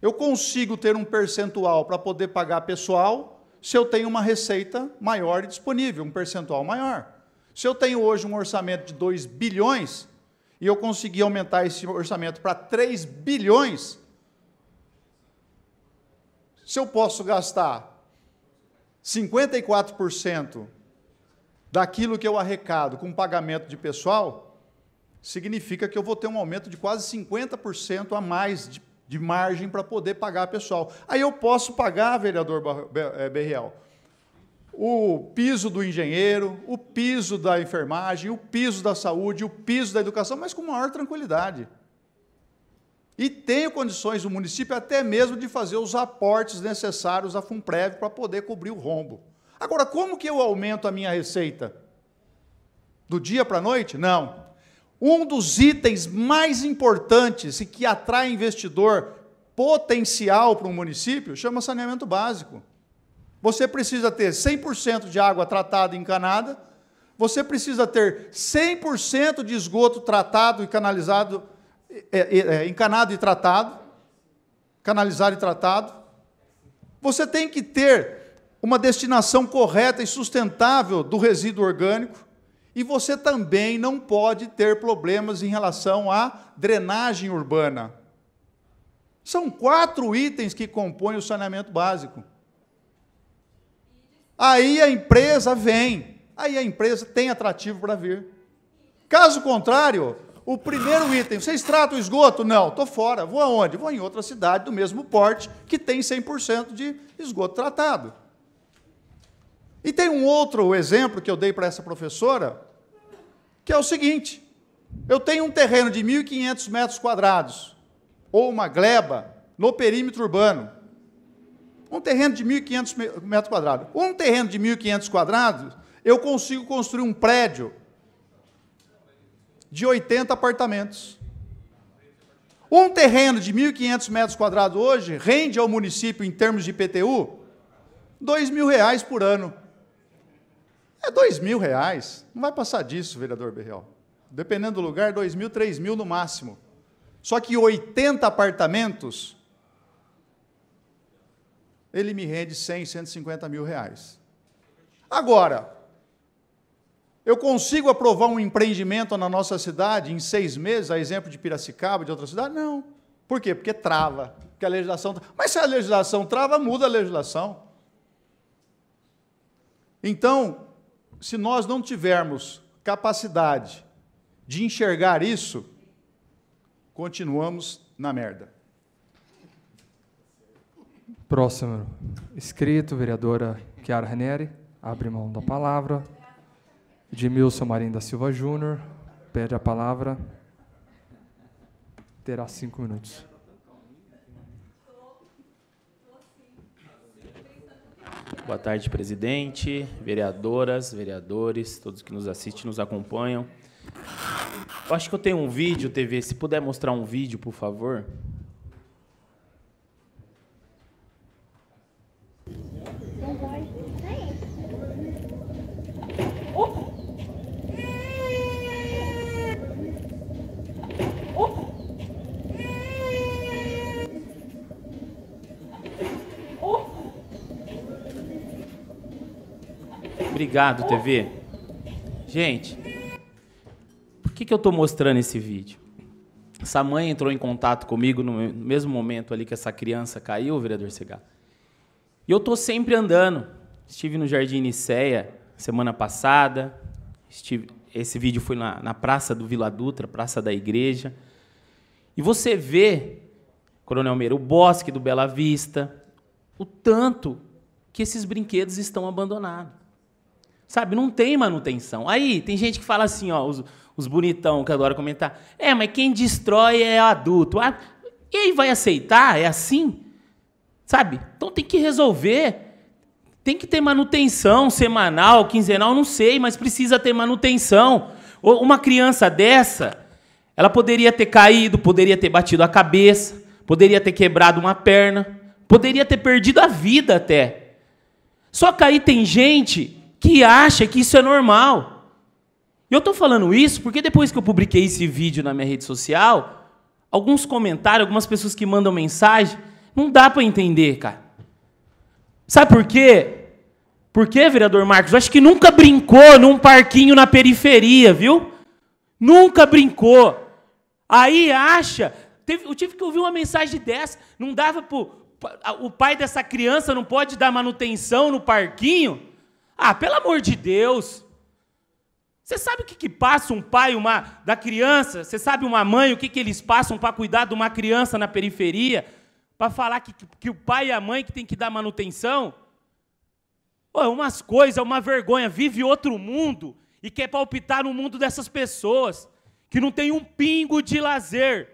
Speaker 14: Eu consigo ter um percentual para poder pagar pessoal se eu tenho uma receita maior disponível, um percentual maior. Se eu tenho hoje um orçamento de 2 bilhões e eu conseguir aumentar esse orçamento para 3 bilhões, se eu posso gastar 54% daquilo que eu arrecado com pagamento de pessoal, significa que eu vou ter um aumento de quase 50% a mais de, de margem para poder pagar pessoal. Aí eu posso pagar, vereador eh, Berriel, o piso do engenheiro, o piso da enfermagem, o piso da saúde, o piso da educação, mas com maior tranquilidade. E tenho condições, o município, até mesmo de fazer os aportes necessários à FUNPREV para poder cobrir o rombo. Agora, como que eu aumento a minha receita? Do dia para a noite? Não. Um dos itens mais importantes e que atrai investidor potencial para um município chama saneamento básico. Você precisa ter 100% de água tratada e encanada, você precisa ter 100% de esgoto tratado e canalizado, é, é, é, encanado e tratado, canalizado e tratado. Você tem que ter uma destinação correta e sustentável do resíduo orgânico, e você também não pode ter problemas em relação à drenagem urbana. São quatro itens que compõem o saneamento básico. Aí a empresa vem, aí a empresa tem atrativo para vir. Caso contrário, o primeiro item, vocês tratam o esgoto? Não, estou fora. Vou aonde? Vou em outra cidade do mesmo porte que tem 100% de esgoto tratado. E tem um outro exemplo que eu dei para essa professora, que é o seguinte: eu tenho um terreno de 1.500 metros quadrados, ou uma gleba, no perímetro urbano. Um terreno de 1.500 metros quadrados. Um terreno de 1.500 quadrados, eu consigo construir um prédio de 80 apartamentos. Um terreno de 1.500 metros quadrados hoje rende ao município, em termos de IPTU, R$ reais por ano. É dois mil reais. Não vai passar disso, vereador Berreal. Dependendo do lugar, dois mil, três mil no máximo. Só que 80 apartamentos, ele me rende 100, 150 mil reais. Agora, eu consigo aprovar um empreendimento na nossa cidade em seis meses, a exemplo de Piracicaba, de outra cidade? Não. Por quê? Porque trava. Porque a legislação. Mas se a legislação trava, muda a legislação. Então, se nós não tivermos capacidade de enxergar isso, continuamos na merda.
Speaker 1: Próximo escrito, vereadora Chiara Ranieri, abre mão da palavra. Edmilson Marim da Silva Júnior, pede a palavra. Terá cinco minutos.
Speaker 15: Boa tarde, presidente, vereadoras, vereadores, todos que nos assistem, nos acompanham. Eu acho que eu tenho um vídeo, TV. Se puder mostrar um vídeo, por favor. Obrigado, TV. Gente, por que, que eu estou mostrando esse vídeo? Essa mãe entrou em contato comigo no mesmo momento ali que essa criança caiu, vereador Segar. E eu estou sempre andando. Estive no Jardim Nicéia semana passada. Estive, esse vídeo foi na, na Praça do Vila Dutra, Praça da Igreja. E você vê, Coronel Meira, o bosque do Bela Vista, o tanto que esses brinquedos estão abandonados. Sabe, não tem manutenção. Aí, tem gente que fala assim, ó, os, os bonitão que adora comentar. É, mas quem destrói é adulto. Ah, e aí vai aceitar? É assim? Sabe? Então tem que resolver. Tem que ter manutenção semanal, quinzenal, não sei, mas precisa ter manutenção. Uma criança dessa, Ela poderia ter caído, poderia ter batido a cabeça, poderia ter quebrado uma perna, poderia ter perdido a vida até. Só que aí tem gente que acha que isso é normal. Eu estou falando isso porque depois que eu publiquei esse vídeo na minha rede social, alguns comentários, algumas pessoas que mandam mensagem, não dá para entender, cara. Sabe por quê? Por quê, vereador Marcos? Eu acho que nunca brincou num parquinho na periferia, viu? Nunca brincou. Aí acha. Teve, eu tive que ouvir uma mensagem dessa. Não dava para. O pai dessa criança não pode dar manutenção no parquinho? Ah, pelo amor de Deus. Você sabe o que, que passa um pai uma, da criança? Você sabe uma mãe o que, que eles passam para cuidar de uma criança na periferia? Para falar que, que o pai e a mãe que tem que dar manutenção? Pô, é umas coisas, é uma vergonha. Vive outro mundo e quer palpitar no mundo dessas pessoas que não tem um pingo de lazer.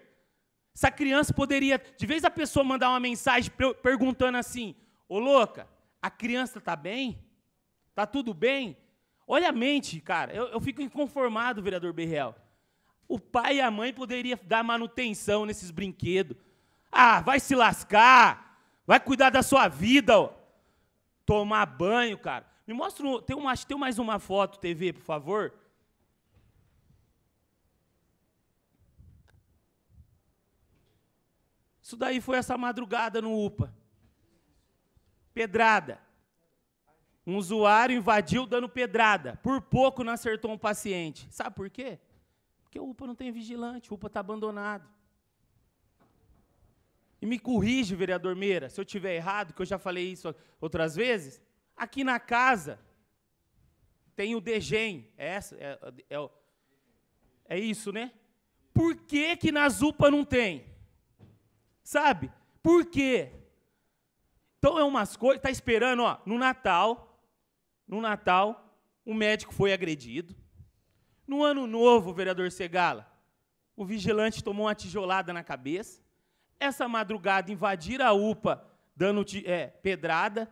Speaker 15: Essa criança poderia, de vez a pessoa mandar uma mensagem perguntando assim: Ô louca, a criança está bem? Está tudo bem? Olha a mente, cara. Eu, eu fico inconformado, vereador Berreal. O pai e a mãe poderiam dar manutenção nesses brinquedos. Ah, vai se lascar. Vai cuidar da sua vida. Ó. Tomar banho, cara. Me mostra. Tem, uma, tem mais uma foto, TV, por favor. Isso daí foi essa madrugada no UPA. Pedrada. Um usuário invadiu dando pedrada. Por pouco não acertou um paciente. Sabe por quê? Porque o UPA não tem vigilante, o UPA está abandonado. E me corrige, vereador Meira, se eu tiver errado, que eu já falei isso outras vezes. Aqui na casa tem o DGEM. É, essa, é, é, é isso, né? Por que, que nas UPA não tem? Sabe? Por quê? Então é umas coisas, está esperando, ó, no Natal, no Natal, o médico foi agredido. No ano novo, vereador Segala, o vigilante tomou uma tijolada na cabeça. Essa madrugada invadiram a UPA dando é, pedrada.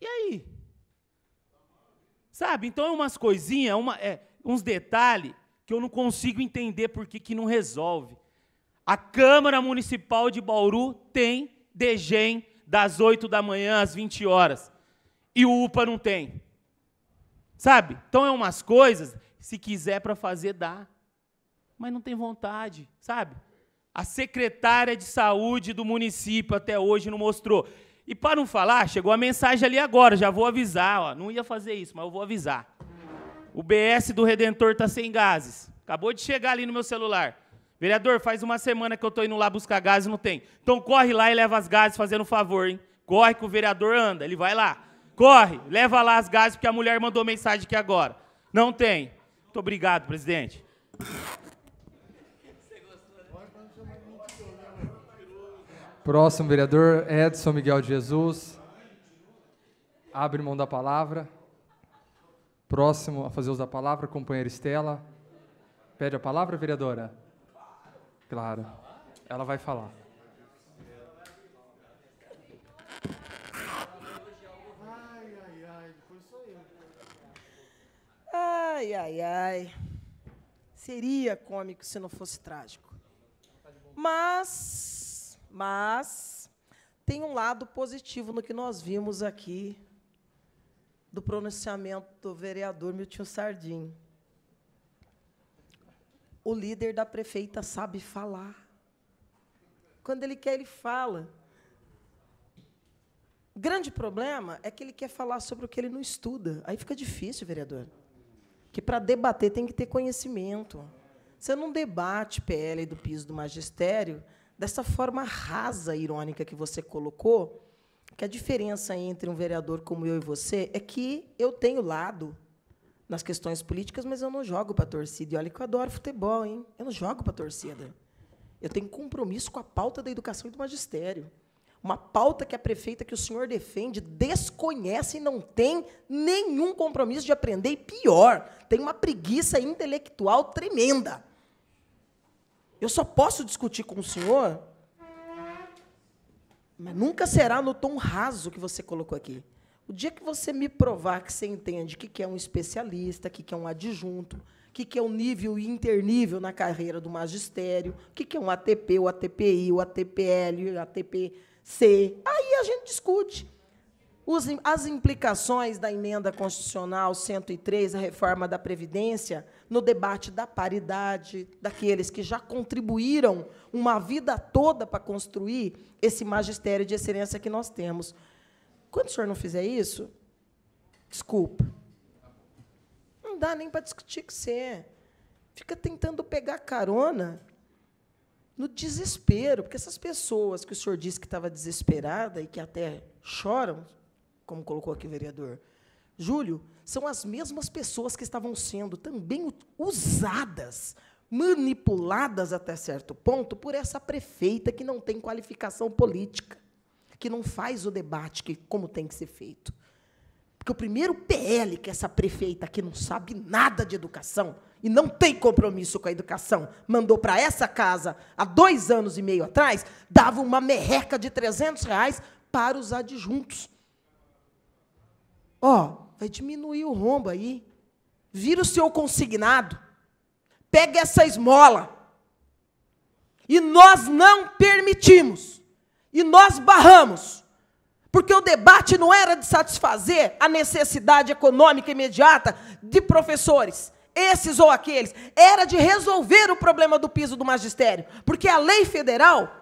Speaker 15: E aí? Sabe? Então é umas coisinhas, uma, é, uns detalhes que eu não consigo entender por que, não resolve. A Câmara Municipal de Bauru tem DGEM das 8 da manhã às 20 horas. E o UPA não tem. Sabe? Então é umas coisas, se quiser para fazer, dá. Mas não tem vontade, sabe? A secretária de saúde do município até hoje não mostrou. E para não falar, chegou a mensagem ali agora, já vou avisar, ó, não ia fazer isso, mas eu vou avisar. O BS do Redentor está sem gases. Acabou de chegar ali no meu celular. Vereador, faz uma semana que eu estou indo lá buscar gás e não tem. Então corre lá e leva as gases fazendo um favor, hein? Corre que o vereador anda, ele vai lá. Corre, leva lá as gases, porque a mulher mandou mensagem aqui agora. Não tem. Muito obrigado, presidente.
Speaker 1: Próximo vereador, Edson Miguel de Jesus. Abre mão da palavra. Próximo a fazer uso da palavra, companheira Estela. Pede a palavra, vereadora? Claro. Ela vai falar.
Speaker 4: Ai, ai, ai. Seria cômico se não fosse trágico. Mas, mas, tem um lado positivo no que nós vimos aqui do pronunciamento do vereador Milton Sardim o líder da prefeita sabe falar. Quando ele quer, ele fala. O grande problema é que ele quer falar sobre o que ele não estuda. Aí fica difícil, vereador. Que para debater tem que ter conhecimento. Você não debate PL do piso do magistério dessa forma rasa, irônica que você colocou, que a diferença entre um vereador como eu e você é que eu tenho lado nas questões políticas, mas eu não jogo para a torcida. E olha que eu adoro futebol, hein? Eu não jogo para a torcida. Eu tenho compromisso com a pauta da educação e do magistério. Uma pauta que a prefeita que o senhor defende desconhece e não tem nenhum compromisso de aprender, e pior, tem uma preguiça intelectual tremenda. Eu só posso discutir com o senhor, mas nunca será no tom raso que você colocou aqui. O dia que você me provar que você entende o que é um especialista, o que é um adjunto, o que é o nível e internível na carreira do magistério, o que é um ATP, o ATPI, o ATPL, o ATPC, aí a gente discute. As implicações da emenda constitucional 103, a reforma da Previdência, no debate da paridade, daqueles que já contribuíram uma vida toda para construir esse magistério de excelência que nós temos. Quando o senhor não fizer isso, desculpa. Não dá nem para discutir com você. Fica tentando pegar carona no desespero, porque essas pessoas que o senhor disse que estava desesperada e que até choram, como colocou aqui o vereador Júlio, são as mesmas pessoas que estavam sendo também usadas, manipuladas até certo ponto por essa prefeita que não tem qualificação política, que não faz o debate que, como tem que ser feito. Porque o primeiro PL que essa prefeita que não sabe nada de educação e não tem compromisso com a educação mandou para essa casa há dois anos e meio atrás, dava uma merreca de 300 reais para os adjuntos. Ó, vai diminuir o rombo aí. Vira o seu consignado. Pega essa esmola. E nós não permitimos. E nós barramos. Porque o debate não era de satisfazer a necessidade econômica imediata de professores, esses ou aqueles, era de resolver o problema do piso do magistério. Porque a lei federal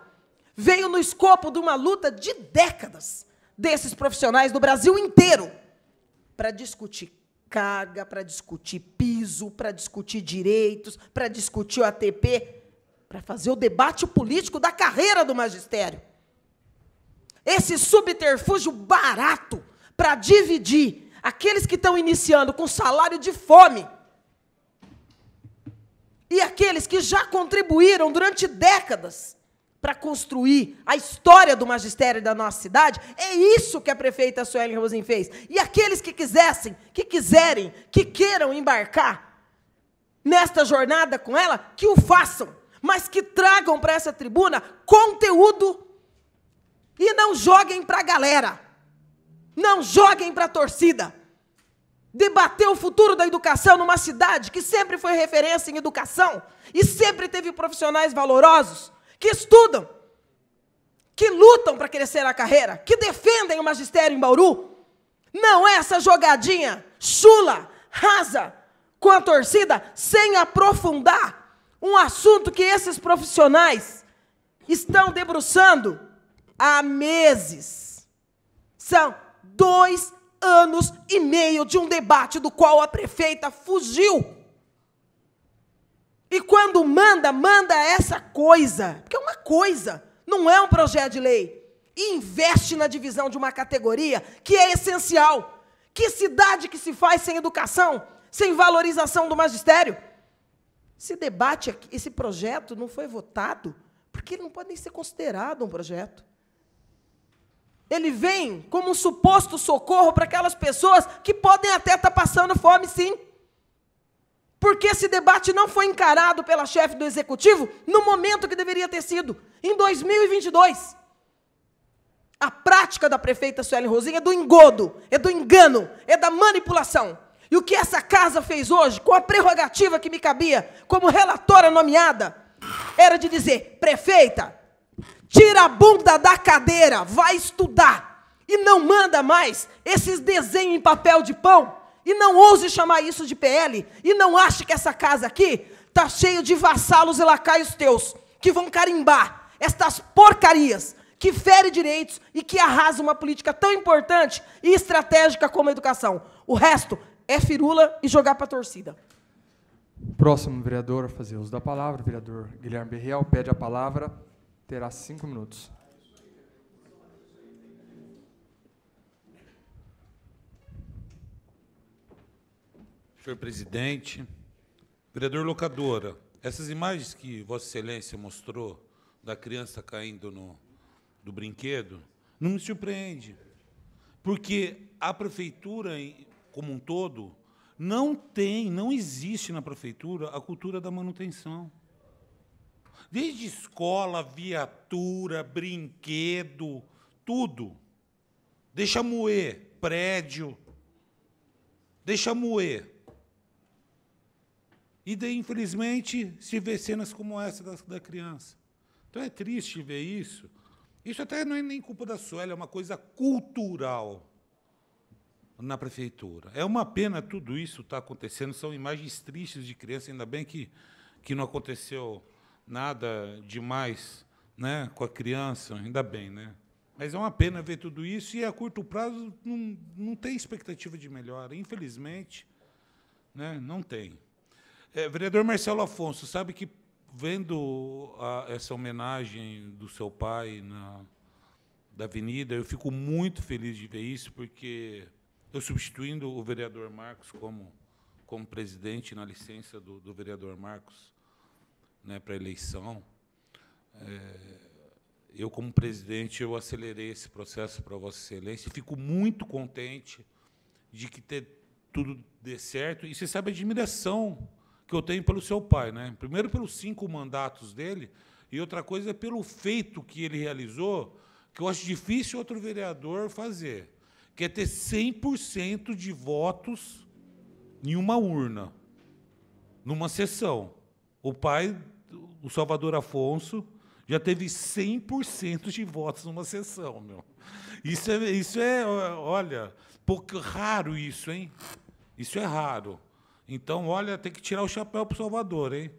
Speaker 4: veio no escopo de uma luta de décadas desses profissionais do Brasil inteiro para discutir carga, para discutir piso, para discutir direitos, para discutir o ATP, para fazer o debate político da carreira do magistério. Esse subterfúgio barato para dividir aqueles que estão iniciando com salário de fome e aqueles que já contribuíram durante décadas para construir a história do magistério da nossa cidade, é isso que a prefeita Suelen Rosen fez. E aqueles que quisessem, que quiserem, que queiram embarcar nesta jornada com ela, que o façam, mas que tragam para essa tribuna conteúdo e não joguem para a galera. Não joguem para a torcida. Debater o futuro da educação numa cidade que sempre foi referência em educação e sempre teve profissionais valorosos que estudam, que lutam para crescer a carreira, que defendem o magistério em Bauru. Não é essa jogadinha chula, rasa com a torcida, sem aprofundar um assunto que esses profissionais estão debruçando há meses. São dois anos e meio de um debate do qual a prefeita fugiu. E quando manda, manda essa coisa, porque é uma coisa, não é um projeto de lei. E investe na divisão de uma categoria que é essencial. Que cidade que se faz sem educação, sem valorização do magistério? Esse debate, esse projeto não foi votado porque ele não pode nem ser considerado um projeto. Ele vem como um suposto socorro para aquelas pessoas que podem até estar passando fome, sim. Porque esse debate não foi encarado pela chefe do executivo no momento que deveria ter sido, em 2022. A prática da prefeita Suelen Rosinha é do engodo, é do engano, é da manipulação. E o que essa casa fez hoje, com a prerrogativa que me cabia, como relatora nomeada, era de dizer: prefeita, tira a bunda da cadeira, vai estudar. E não manda mais esses desenhos em papel de pão. E não ouse chamar isso de PL. E não ache que essa casa aqui está cheia de vassalos e lacaios teus, que vão carimbar estas porcarias, que fere direitos e que arrasa uma política tão importante e estratégica como a educação. O resto é firula e jogar para a torcida.
Speaker 1: Próximo vereador a fazer uso da palavra, o vereador Guilherme Berriel, pede a palavra, terá cinco minutos.
Speaker 7: Senhor presidente, vereador Locadora, essas imagens que Vossa Excelência mostrou da criança caindo no, do brinquedo, não me surpreende, porque a prefeitura como um todo não tem, não existe na prefeitura a cultura da manutenção. Desde escola, viatura, brinquedo, tudo. Deixa moer prédio. Deixa moer. E daí, infelizmente, se vê cenas como essa da, da criança. Então é triste ver isso. Isso até não é nem culpa da Sueli, é uma coisa cultural na prefeitura. É uma pena tudo isso estar tá acontecendo, são imagens tristes de criança, ainda bem que, que não aconteceu nada demais né, com a criança, ainda bem, né? Mas é uma pena ver tudo isso e a curto prazo não, não tem expectativa de melhora, infelizmente, né, não tem. É, vereador Marcelo Afonso, sabe que vendo a, essa homenagem do seu pai na da Avenida, eu fico muito feliz de ver isso, porque eu substituindo o vereador Marcos como como presidente na licença do, do vereador Marcos, né, para a eleição, é, eu como presidente eu acelerei esse processo para Vossa Excelência. Fico muito contente de que ter, tudo dê certo. E você sabe a admiração que eu tenho pelo seu pai, né? Primeiro pelos cinco mandatos dele e outra coisa é pelo feito que ele realizou, que eu acho difícil outro vereador fazer, que é ter 100% de votos em uma urna, numa sessão. O pai, o Salvador Afonso, já teve 100% de votos numa sessão, meu. Isso é, isso é olha, pouco raro isso, hein? Isso é raro. Então, olha, tem que tirar o chapéu para o Salvador, hein?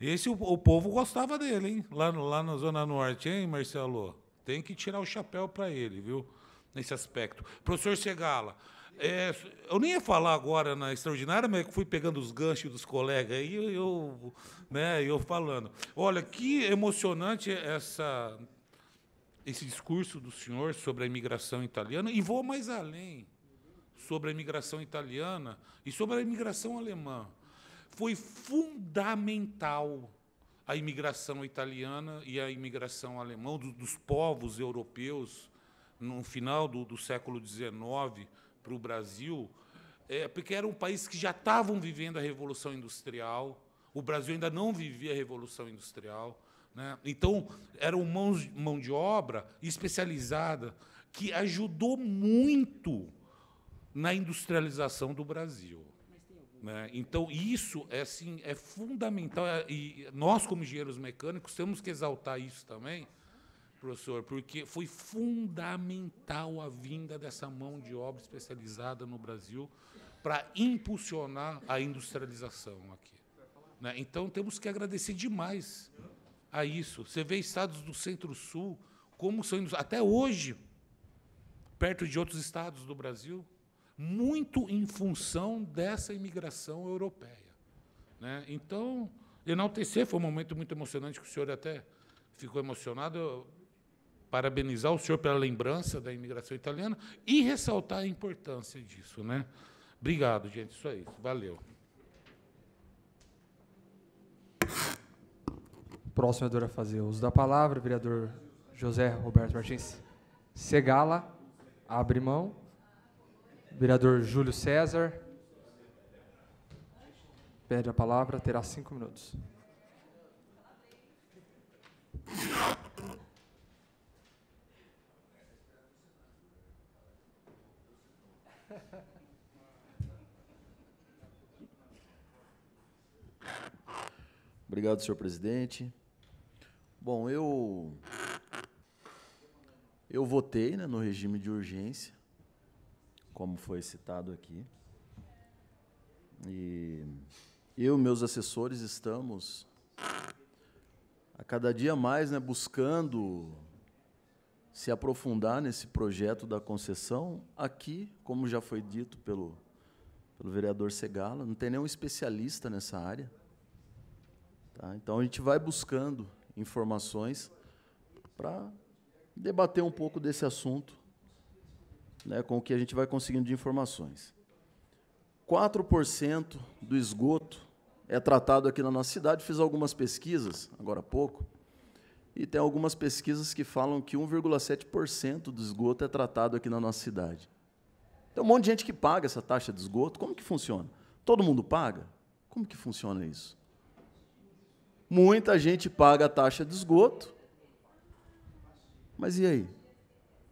Speaker 7: Esse o, o, povo gostava dele, hein? Lá, lá na Zona Norte, hein, Marcelo? Tem que tirar o chapéu para ele, viu? Nesse aspecto. Professor Segala, é, eu nem ia falar agora na extraordinária, mas fui pegando os ganchos dos colegas aí, eu, né, eu falando. Olha, que emocionante essa, esse discurso do senhor sobre a imigração italiana, e vou mais além sobre a imigração italiana e sobre a imigração alemã. Foi fundamental a imigração italiana e a imigração alemã, dos, dos povos europeus, no final do, do século XIX, para o Brasil, é, porque era um país que já estavam vivendo a Revolução Industrial, o Brasil ainda não vivia a Revolução Industrial. Né? Então, era uma mão, de obra especializada que ajudou muito na industrialização do Brasil. Né? Então, isso é, assim, é fundamental. E nós, como engenheiros mecânicos, temos que exaltar isso também, professor, porque foi fundamental a vinda dessa mão de obra especializada no Brasil para impulsionar a industrialização aqui. Né? Então, temos que agradecer demais a isso. Você vê estados do Centro-Sul, como são, até hoje, perto de outros estados do Brasil, muito em função dessa imigração europeia. Né? Então, enaltecer foi um momento muito emocionante, que o senhor até ficou emocionado parabenizar o senhor pela lembrança da imigração italiana e ressaltar a importância disso. Né? Obrigado, gente. Isso aí. Valeu.
Speaker 1: Próximo vereador a fazer uso da palavra, vereador José Roberto Martins Segala, abre mão. Vereador Júlio César, pede a palavra, terá cinco minutos.
Speaker 9: Obrigado, senhor presidente. Bom, eu eu votei né, no regime de urgência, como foi citado aqui. E eu e meus assessores estamos a cada dia mais né, buscando se aprofundar nesse projeto da concessão. Aqui, como já foi dito pelo, pelo vereador Segala, não tem nenhum especialista nessa área. Tá? Então, a gente vai buscando informações para debater um pouco desse assunto né, com o que a gente vai conseguindo de informações. 4% do esgoto é tratado aqui na nossa cidade. Fiz algumas pesquisas, agora há pouco, e tem algumas pesquisas que falam que 1,7% do esgoto é tratado aqui na nossa cidade. Tem um monte de gente que paga essa taxa de esgoto. Como que funciona? Todo mundo paga? Como que funciona isso? Muita gente paga a taxa de esgoto, mas e aí?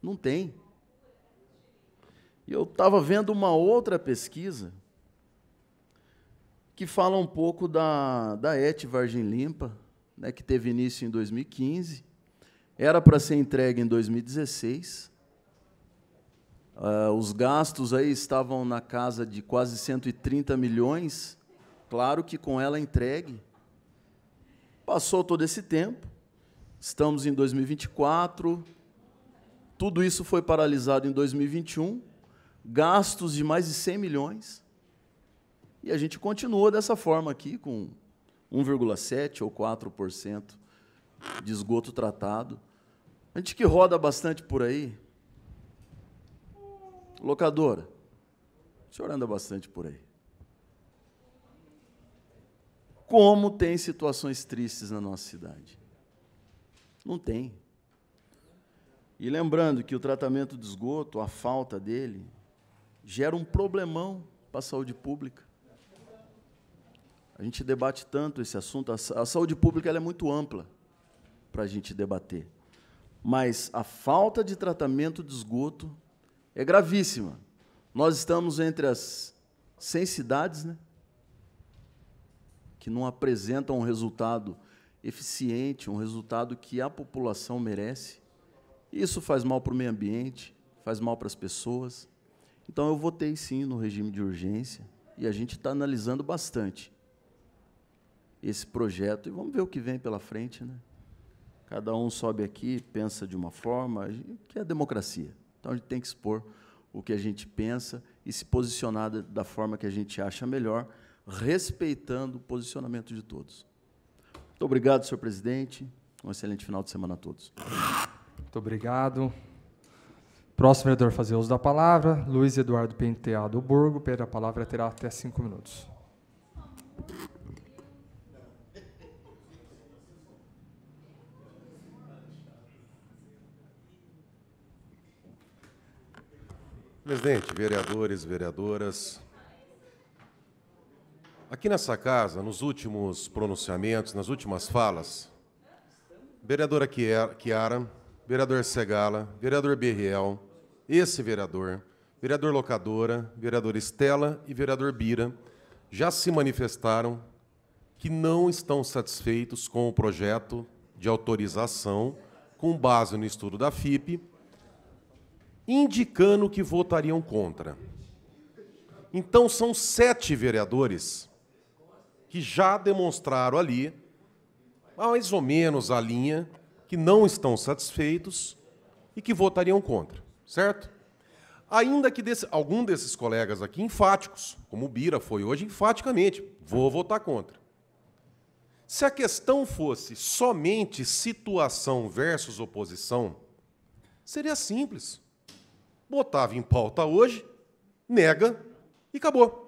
Speaker 9: Não tem. E eu estava vendo uma outra pesquisa que fala um pouco da, da ET Vargem Limpa, né, que teve início em 2015, era para ser entregue em 2016. Uh, os gastos aí estavam na casa de quase 130 milhões, claro que com ela entregue. Passou todo esse tempo, estamos em 2024, tudo isso foi paralisado em 2021, gastos de mais de 100 milhões, e a gente continua dessa forma aqui, com 1,7% ou 4% de esgoto tratado. A gente que roda bastante por aí, locadora, o senhor anda bastante por aí. Como tem situações tristes na nossa cidade? Não tem. E lembrando que o tratamento de esgoto, a falta dele, gera um problemão para a saúde pública. A gente debate tanto esse assunto, a saúde pública é muito ampla para a gente debater. Mas a falta de tratamento de esgoto é gravíssima. Nós estamos entre as 100 cidades né, que não apresentam um resultado eficiente, um resultado que a população merece. Isso faz mal para o meio ambiente, faz mal para as pessoas. Então, eu votei sim no regime de urgência e a gente está analisando bastante esse projeto e vamos ver o que vem pela frente. Né? Cada um sobe aqui, pensa de uma forma, que é a democracia. Então, a gente tem que expor o que a gente pensa e se posicionar da forma que a gente acha melhor, respeitando o posicionamento de todos. Muito obrigado, senhor presidente. Um excelente final de semana a todos.
Speaker 1: Muito obrigado. Próximo vereador a fazer uso da palavra, Luiz Eduardo Penteado Burgo. Pela palavra terá até cinco minutos.
Speaker 5: Presidente, vereadores, vereadoras, aqui nessa casa, nos últimos pronunciamentos, nas últimas falas, vereadora Chiara, vereador Segala, vereador Berriel, esse vereador, vereador Locadora, vereador Estela e vereador Bira já se manifestaram que não estão satisfeitos com o projeto de autorização com base no estudo da FIP indicando que votariam contra. Então, são sete vereadores que já demonstraram ali, mais ou menos a linha, que não estão satisfeitos e que votariam contra, certo? Ainda que desse, algum desses colegas aqui, enfáticos, como o Bira foi hoje, enfaticamente, vou votar contra. Se a questão fosse somente situação versus oposição, seria simples botava em pauta hoje, nega e acabou.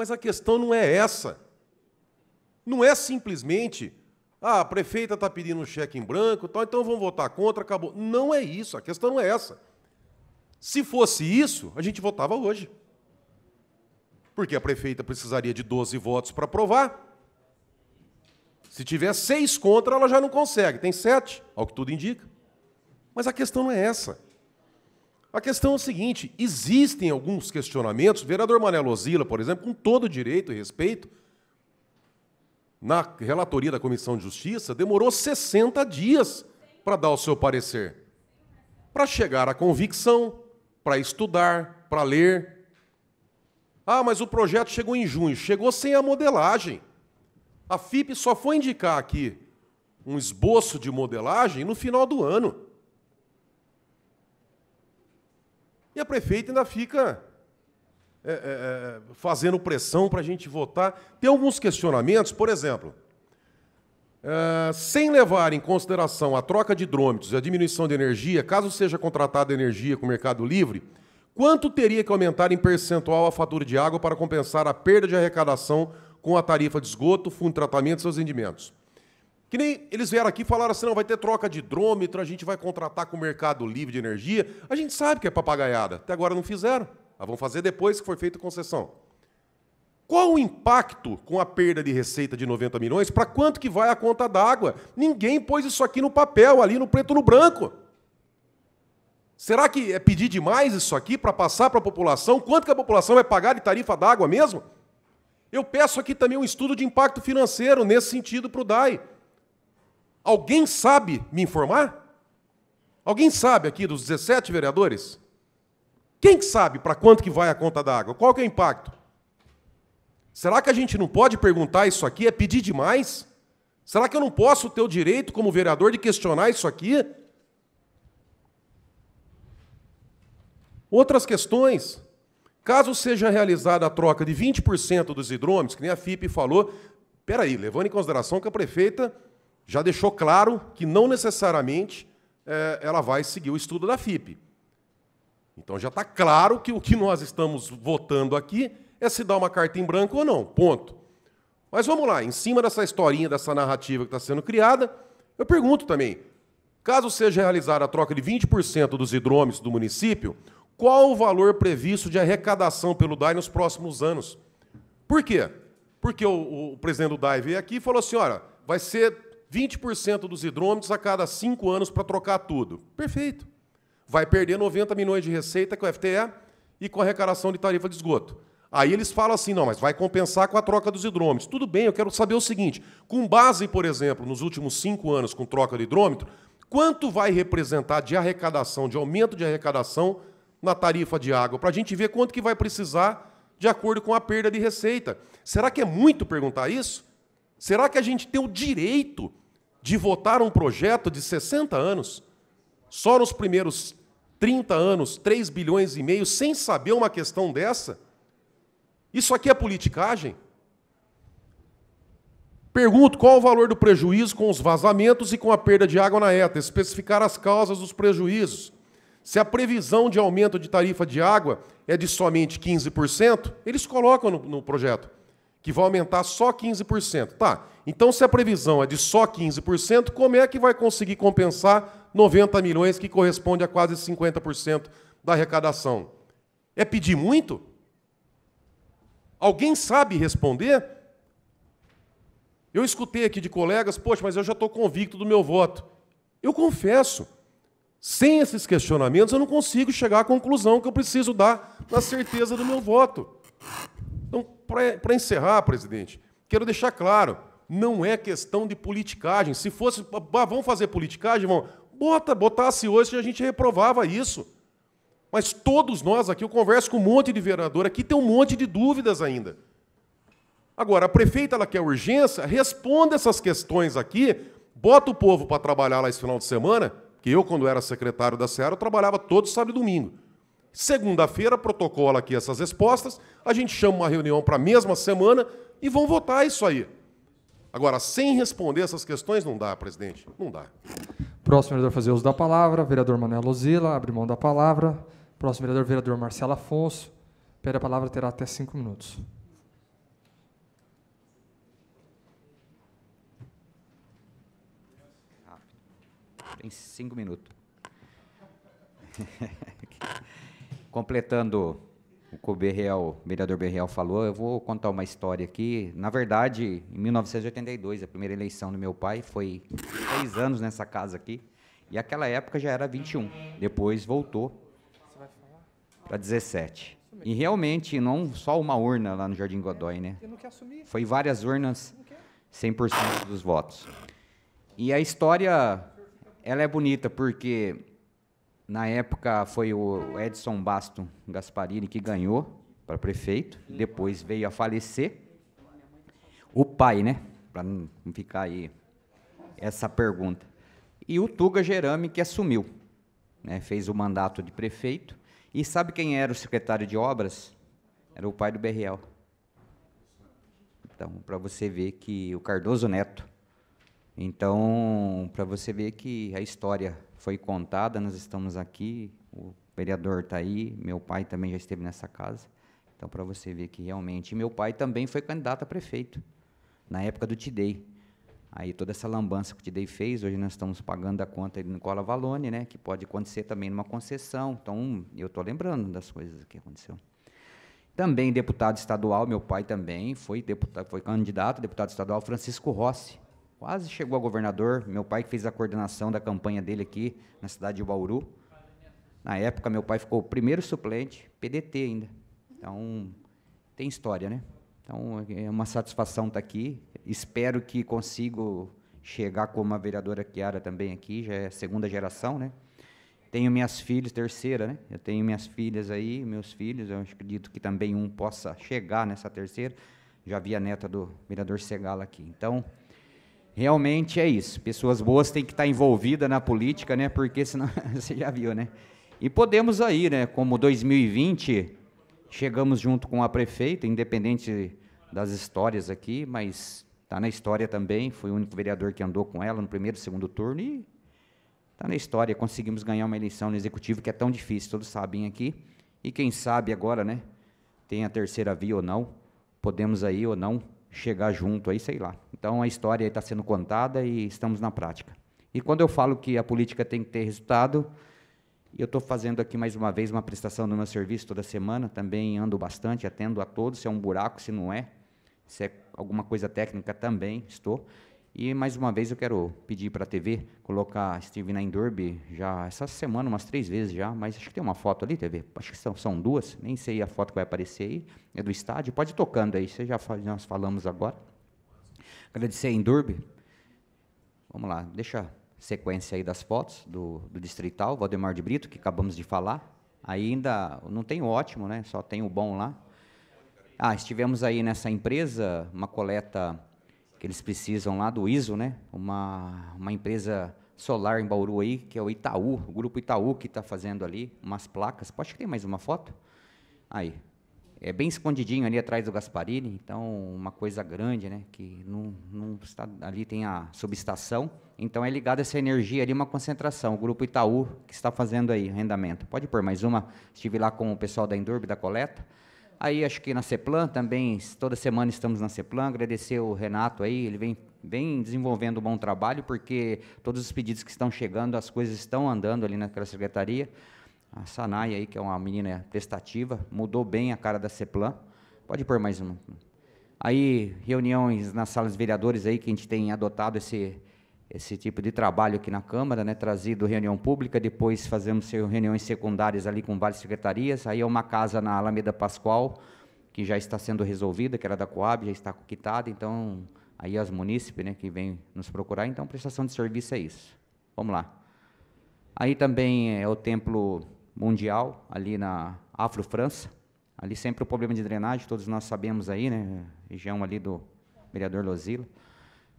Speaker 5: Mas a questão não é essa. Não é simplesmente, ah, a prefeita está pedindo um cheque em branco, tal, então vamos votar contra, acabou. Não é isso, a questão não é essa. Se fosse isso, a gente votava hoje. Porque a prefeita precisaria de 12 votos para aprovar. Se tiver seis contra, ela já não consegue. Tem sete, ao que tudo indica. Mas a questão não é essa. A questão é o seguinte: existem alguns questionamentos. O vereador Manelo Osila, por exemplo, com todo direito e respeito, na relatoria da Comissão de Justiça, demorou 60 dias para dar o seu parecer. Para chegar à convicção, para estudar, para ler. Ah, mas o projeto chegou em junho. Chegou sem a modelagem. A FIP só foi indicar aqui um esboço de modelagem no final do ano. E a prefeita ainda fica é, é, é fazendo pressão para a gente votar. Tem alguns questionamentos, por exemplo, é, sem levar em consideração a troca de hidrômetros e a diminuição de energia, caso seja contratada energia com o Mercado Livre, quanto teria que aumentar em percentual a fatura de água para compensar a perda de arrecadação com a tarifa de esgoto, fundo de tratamento e seus rendimentos? Que nem eles vieram aqui e falaram assim: não, vai ter troca de hidrômetro, a gente vai contratar com o Mercado Livre de Energia. A gente sabe que é papagaiada. Até agora não fizeram. Mas vão fazer depois que for feita a concessão. Qual o impacto com a perda de receita de 90 milhões? Para quanto que vai a conta d'água? Ninguém pôs isso aqui no papel, ali no preto no branco. Será que é pedir demais isso aqui para passar para a população? Quanto que a população vai pagar de tarifa d'água mesmo? Eu peço aqui também um estudo de impacto financeiro nesse sentido para o DAI. Alguém sabe me informar? Alguém sabe aqui dos 17 vereadores? Quem que sabe para quanto que vai a conta d'água? Qual que é o impacto? Será que a gente não pode perguntar isso aqui? É pedir demais? Será que eu não posso ter o direito, como vereador, de questionar isso aqui? Outras questões. Caso seja realizada a troca de 20% dos hidrômetros, que nem a FIP falou, peraí, levando em consideração que a prefeita já deixou claro que não necessariamente é, ela vai seguir o estudo da FIP. Então já está claro que o que nós estamos votando aqui é se dar uma carta em branco ou não. Ponto. Mas vamos lá, em cima dessa historinha, dessa narrativa que está sendo criada, eu pergunto também: caso seja realizada a troca de 20% dos hidrômetros do município, qual o valor previsto de arrecadação pelo DAI nos próximos anos. Por quê? Porque o, o presidente do DAI veio aqui e falou assim: olha, vai ser 20% dos hidrômetros a cada cinco anos para trocar tudo. Perfeito. Vai perder 90 milhões de receita com o FTE e com a arrecadação de tarifa de esgoto. Aí eles falam assim: não, mas vai compensar com a troca dos hidrômetros. Tudo bem, eu quero saber o seguinte: com base, por exemplo, nos últimos cinco anos com troca de hidrômetro, quanto vai representar de arrecadação, de aumento de arrecadação na tarifa de água, para a gente ver quanto que vai precisar de acordo com a perda de receita. Será que é muito perguntar isso? Será que a gente tem o direito de votar um projeto de 60 anos, só nos primeiros 30 anos, 3 bilhões e meio, sem saber uma questão dessa? Isso aqui é politicagem? Pergunto qual o valor do prejuízo com os vazamentos e com a perda de água na ETA, especificar as causas dos prejuízos. Se a previsão de aumento de tarifa de água é de somente 15%, eles colocam no, no projeto que vai aumentar só 15%. Tá, então se a previsão é de só 15%, como é que vai conseguir compensar 90 milhões, que corresponde a quase 50% da arrecadação? É pedir muito? Alguém sabe responder? Eu escutei aqui de colegas, poxa, mas eu já estou convicto do meu voto. Eu confesso, sem esses questionamentos, eu não consigo chegar à conclusão que eu preciso dar na certeza do meu voto. Então, para encerrar, presidente, quero deixar claro: não é questão de politicagem. Se fosse, ah, vamos fazer politicagem, vamos, bota, botasse hoje, a gente reprovava isso. Mas todos nós aqui, eu converso com um monte de vereador aqui, tem um monte de dúvidas ainda. Agora, a prefeita ela quer urgência, responda essas questões aqui, bota o povo para trabalhar lá esse final de semana, que eu, quando era secretário da Seara, eu trabalhava todo sábado e domingo. Segunda-feira, protocola aqui essas respostas, a gente chama uma reunião para a mesma semana e vão votar isso aí. Agora, sem responder essas questões, não dá, presidente. Não dá.
Speaker 1: Próximo vereador fazer uso da palavra, vereador Manuel Lozila, abre mão da palavra. Próximo vereador, vereador Marcelo Afonso. Pede a palavra, terá até cinco minutos.
Speaker 10: Tem cinco minutos. Completando o que o Berreal, o vereador Berreal falou, eu vou contar uma história aqui. Na verdade, em 1982, a primeira eleição do meu pai foi seis anos nessa casa aqui. E aquela época já era 21. Depois voltou para 17. E realmente, não só uma urna lá no Jardim Godoy, né? Foi várias urnas, 100% dos votos. E a história ela é bonita porque na época foi o Edson Basto Gasparini que ganhou para prefeito, depois veio a falecer. O pai, né? Para não ficar aí essa pergunta. E o Tuga Gerame que assumiu, né? Fez o mandato de prefeito. E sabe quem era o secretário de obras? Era o pai do Berriel. Então, para você ver que o Cardoso Neto então, para você ver que a história foi contada, nós estamos aqui, o vereador está aí, meu pai também já esteve nessa casa. Então, para você ver que realmente. meu pai também foi candidato a prefeito, na época do Tidei. Aí toda essa lambança que o Tidei fez, hoje nós estamos pagando a conta de Nicola Valone, né, que pode acontecer também numa concessão. Então, eu estou lembrando das coisas que aconteceu. Também deputado estadual, meu pai também foi, deputado, foi candidato a deputado estadual Francisco Rossi, Quase chegou a governador. Meu pai que fez a coordenação da campanha dele aqui na cidade de Bauru. Na época, meu pai ficou o primeiro suplente, PDT ainda. Então, tem história, né? Então, é uma satisfação estar aqui. Espero que consigo chegar como a vereadora Chiara também aqui, já é segunda geração, né? Tenho minhas filhas, terceira, né? Eu tenho minhas filhas aí, meus filhos, eu acredito que também um possa chegar nessa terceira. Já vi a neta do vereador Segala aqui. Então, realmente é isso. Pessoas boas têm que estar envolvidas na política, né? Porque senão, você já viu, né? E podemos aí, né? Como 2020, chegamos junto com a prefeita, independente das histórias aqui, mas está na história também. Fui o único vereador que andou com ela no primeiro e segundo turno e Está na história, conseguimos ganhar uma eleição no executivo que é tão difícil, todos sabem aqui. E quem sabe agora, né, tem a terceira via ou não, podemos aí ou não chegar junto aí, sei lá. Então a história está sendo contada e estamos na prática. E quando eu falo que a política tem que ter resultado, eu estou fazendo aqui mais uma vez uma prestação do meu serviço toda semana, também ando bastante, atendo a todos, se é um buraco, se não é, se é alguma coisa técnica também estou. E mais uma vez eu quero pedir para a TV colocar Steve na Endurbe já essa semana, umas três vezes já, mas acho que tem uma foto ali, TV. Acho que são, são duas, nem sei a foto que vai aparecer aí. É do estádio, pode ir tocando aí, você já nós falamos agora. Agradecer a Endurbe. Vamos lá, deixa a sequência aí das fotos do, do Distrital, Valdemar de Brito, que acabamos de falar. Ainda não tem o ótimo, né? Só tem o bom lá. Ah, estivemos aí nessa empresa, uma coleta que eles precisam lá do ISO, né? Uma, uma empresa solar em Bauru aí, que é o Itaú, o grupo Itaú que está fazendo ali umas placas. Pode ter mais uma foto? Aí. É bem escondidinho ali atrás do Gasparini, então uma coisa grande, né? Que não, não está ali tem a subestação, então é ligada essa energia ali uma concentração. O grupo Itaú que está fazendo aí arrendamento. Pode pôr mais uma. Estive lá com o pessoal da Endurbe da coleta. Aí acho que na CEPLAN também, toda semana estamos na CEPLAN, agradecer o Renato aí, ele vem, vem desenvolvendo um bom trabalho, porque todos os pedidos que estão chegando, as coisas estão andando ali naquela secretaria. A Sanai aí, que é uma menina prestativa, mudou bem a cara da CEPLAN. Pode pôr mais uma. Aí, reuniões nas salas de vereadores aí, que a gente tem adotado esse, esse tipo de trabalho aqui na Câmara, né, trazido reunião pública, depois fazemos reuniões secundárias ali com várias secretarias, aí é uma casa na Alameda Pascoal, que já está sendo resolvida, que era da Coab, já está quitada, então, aí as munícipes, né, que vêm nos procurar, então, prestação de serviço é isso. Vamos lá. Aí também é o Templo Mundial, ali na Afro-França, ali sempre o problema de drenagem, todos nós sabemos aí, né, região ali do vereador Lozila,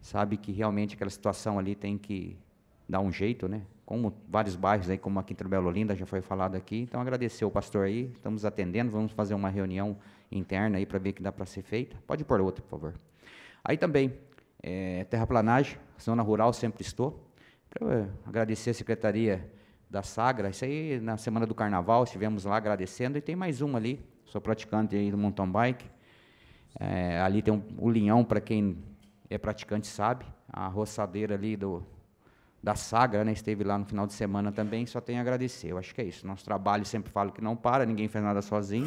Speaker 10: sabe que realmente aquela situação ali tem que dar um jeito, né? Como vários bairros aí, como aqui em Belo Olinda, já foi falado aqui. Então, agradecer o pastor aí, estamos atendendo, vamos fazer uma reunião interna aí para ver que dá para ser feita. Pode pôr outra, por favor. Aí também, é, terraplanagem, zona rural, sempre estou. Para agradecer a Secretaria da Sagra, isso aí na semana do Carnaval, estivemos lá agradecendo, e tem mais uma ali, sou praticante aí do mountain bike. É, ali tem um, o linhão, para quem é praticante sabe, a roçadeira ali do, da Sagra, né, esteve lá no final de semana também, só tenho a agradecer. Eu acho que é isso. Nosso trabalho sempre falo que não para, ninguém faz nada sozinho.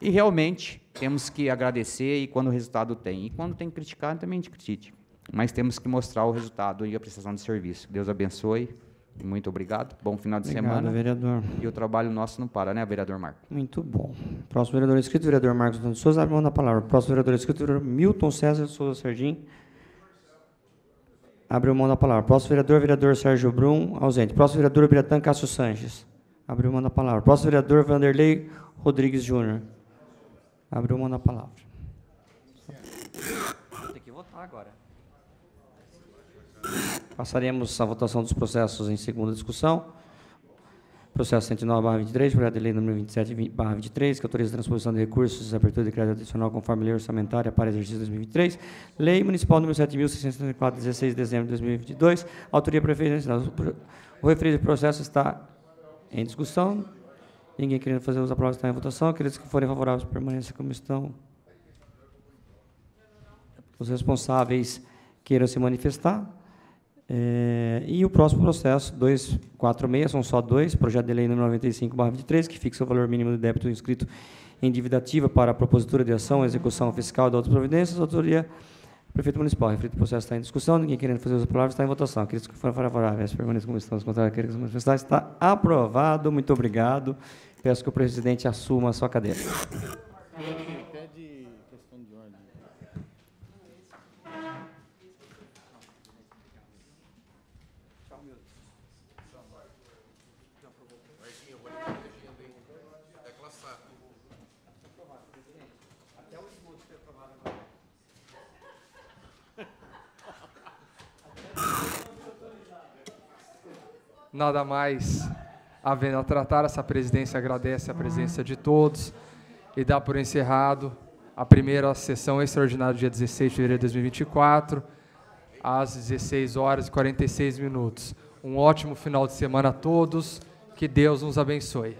Speaker 10: E realmente temos que agradecer e quando o resultado tem. E quando tem que criticar, também a gente critique. Mas temos que mostrar o resultado e a prestação de serviço. Deus abençoe. Muito obrigado. Bom final de
Speaker 2: obrigado,
Speaker 10: semana.
Speaker 2: vereador.
Speaker 10: E o trabalho nosso não para, né, vereador Marco?
Speaker 2: Muito bom. Próximo vereador inscrito, vereador Marcos Antônio Souza, abre mão da palavra. Próximo vereador inscrito, vereador Milton César Souza Serginho. Abriu mão da palavra. Próximo vereador, vereador Sérgio Brum, ausente. Próximo vereador, Biratã Cássio Sanches. Abriu mão da palavra. Próximo vereador, Vanderlei Rodrigues Júnior. Abriu mão da palavra.
Speaker 10: Tem que votar agora.
Speaker 2: Passaremos a votação dos processos em segunda discussão. Processo 109-23, projeto de lei número 27-23, que autoriza a transposição de recursos e abertura de crédito adicional conforme lei orçamentária para exercício 2023. Lei municipal número 7.674, 16 de dezembro de 2022. Autoria prefeita. O referido processo está em discussão. Ninguém querendo fazer da palavra está em votação. Aqueles que forem favoráveis permanecem como estão. Os responsáveis queiram se manifestar. É, e o próximo processo, 246, são só dois, projeto de lei número 95-23, que fixa o valor mínimo do débito inscrito em dívida ativa para a propositura de ação, execução fiscal e outras providências, autoria Prefeito Municipal, referido processo está em discussão, ninguém querendo fazer uso da palavra, está em votação. Aqueles que forem favoráveis, permaneçam como estão, os contrários, aqueles que se está aprovado. Muito obrigado. Peço que o presidente assuma a sua cadeira.
Speaker 1: Nada mais havendo a tratar, essa presidência agradece a presença de todos e dá por encerrado a primeira sessão extraordinária do dia 16 de fevereiro de 2024, às 16 horas e 46 minutos. Um ótimo final de semana a todos, que Deus nos abençoe.